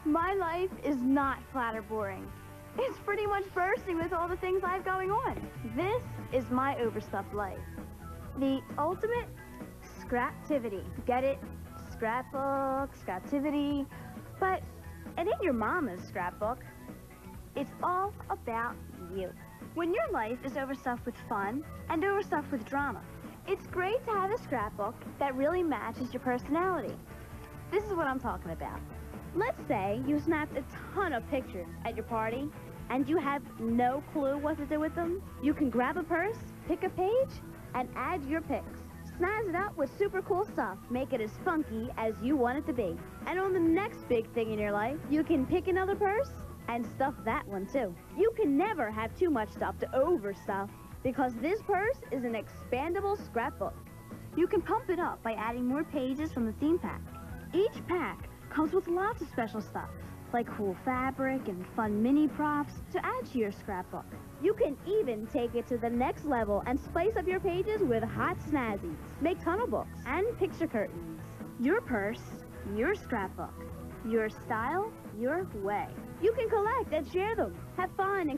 My life is not flat or boring. It's pretty much bursting with all the things I have going on. This is my overstuffed life. The ultimate scraptivity. Get it? Scrapbook, scraptivity. But it ain't your mama's scrapbook. It's all about you. When your life is overstuffed with fun and overstuffed with drama, it's great to have a scrapbook that really matches your personality. This is what I'm talking about. Let's say you snapped a ton of pictures at your party and you have no clue what to do with them. You can grab a purse, pick a page, and add your pics. Snazz it up with super cool stuff. Make it as funky as you want it to be. And on the next big thing in your life, you can pick another purse and stuff that one too. You can never have too much stuff to overstuff because this purse is an expandable scrapbook. You can pump it up by adding more pages from the theme pack. Each pack comes with lots of special stuff, like cool fabric and fun mini props to add to your scrapbook. You can even take it to the next level and spice up your pages with hot snazzies. Make tunnel books and picture curtains. Your purse, your scrapbook. Your style, your way. You can collect and share them. Have fun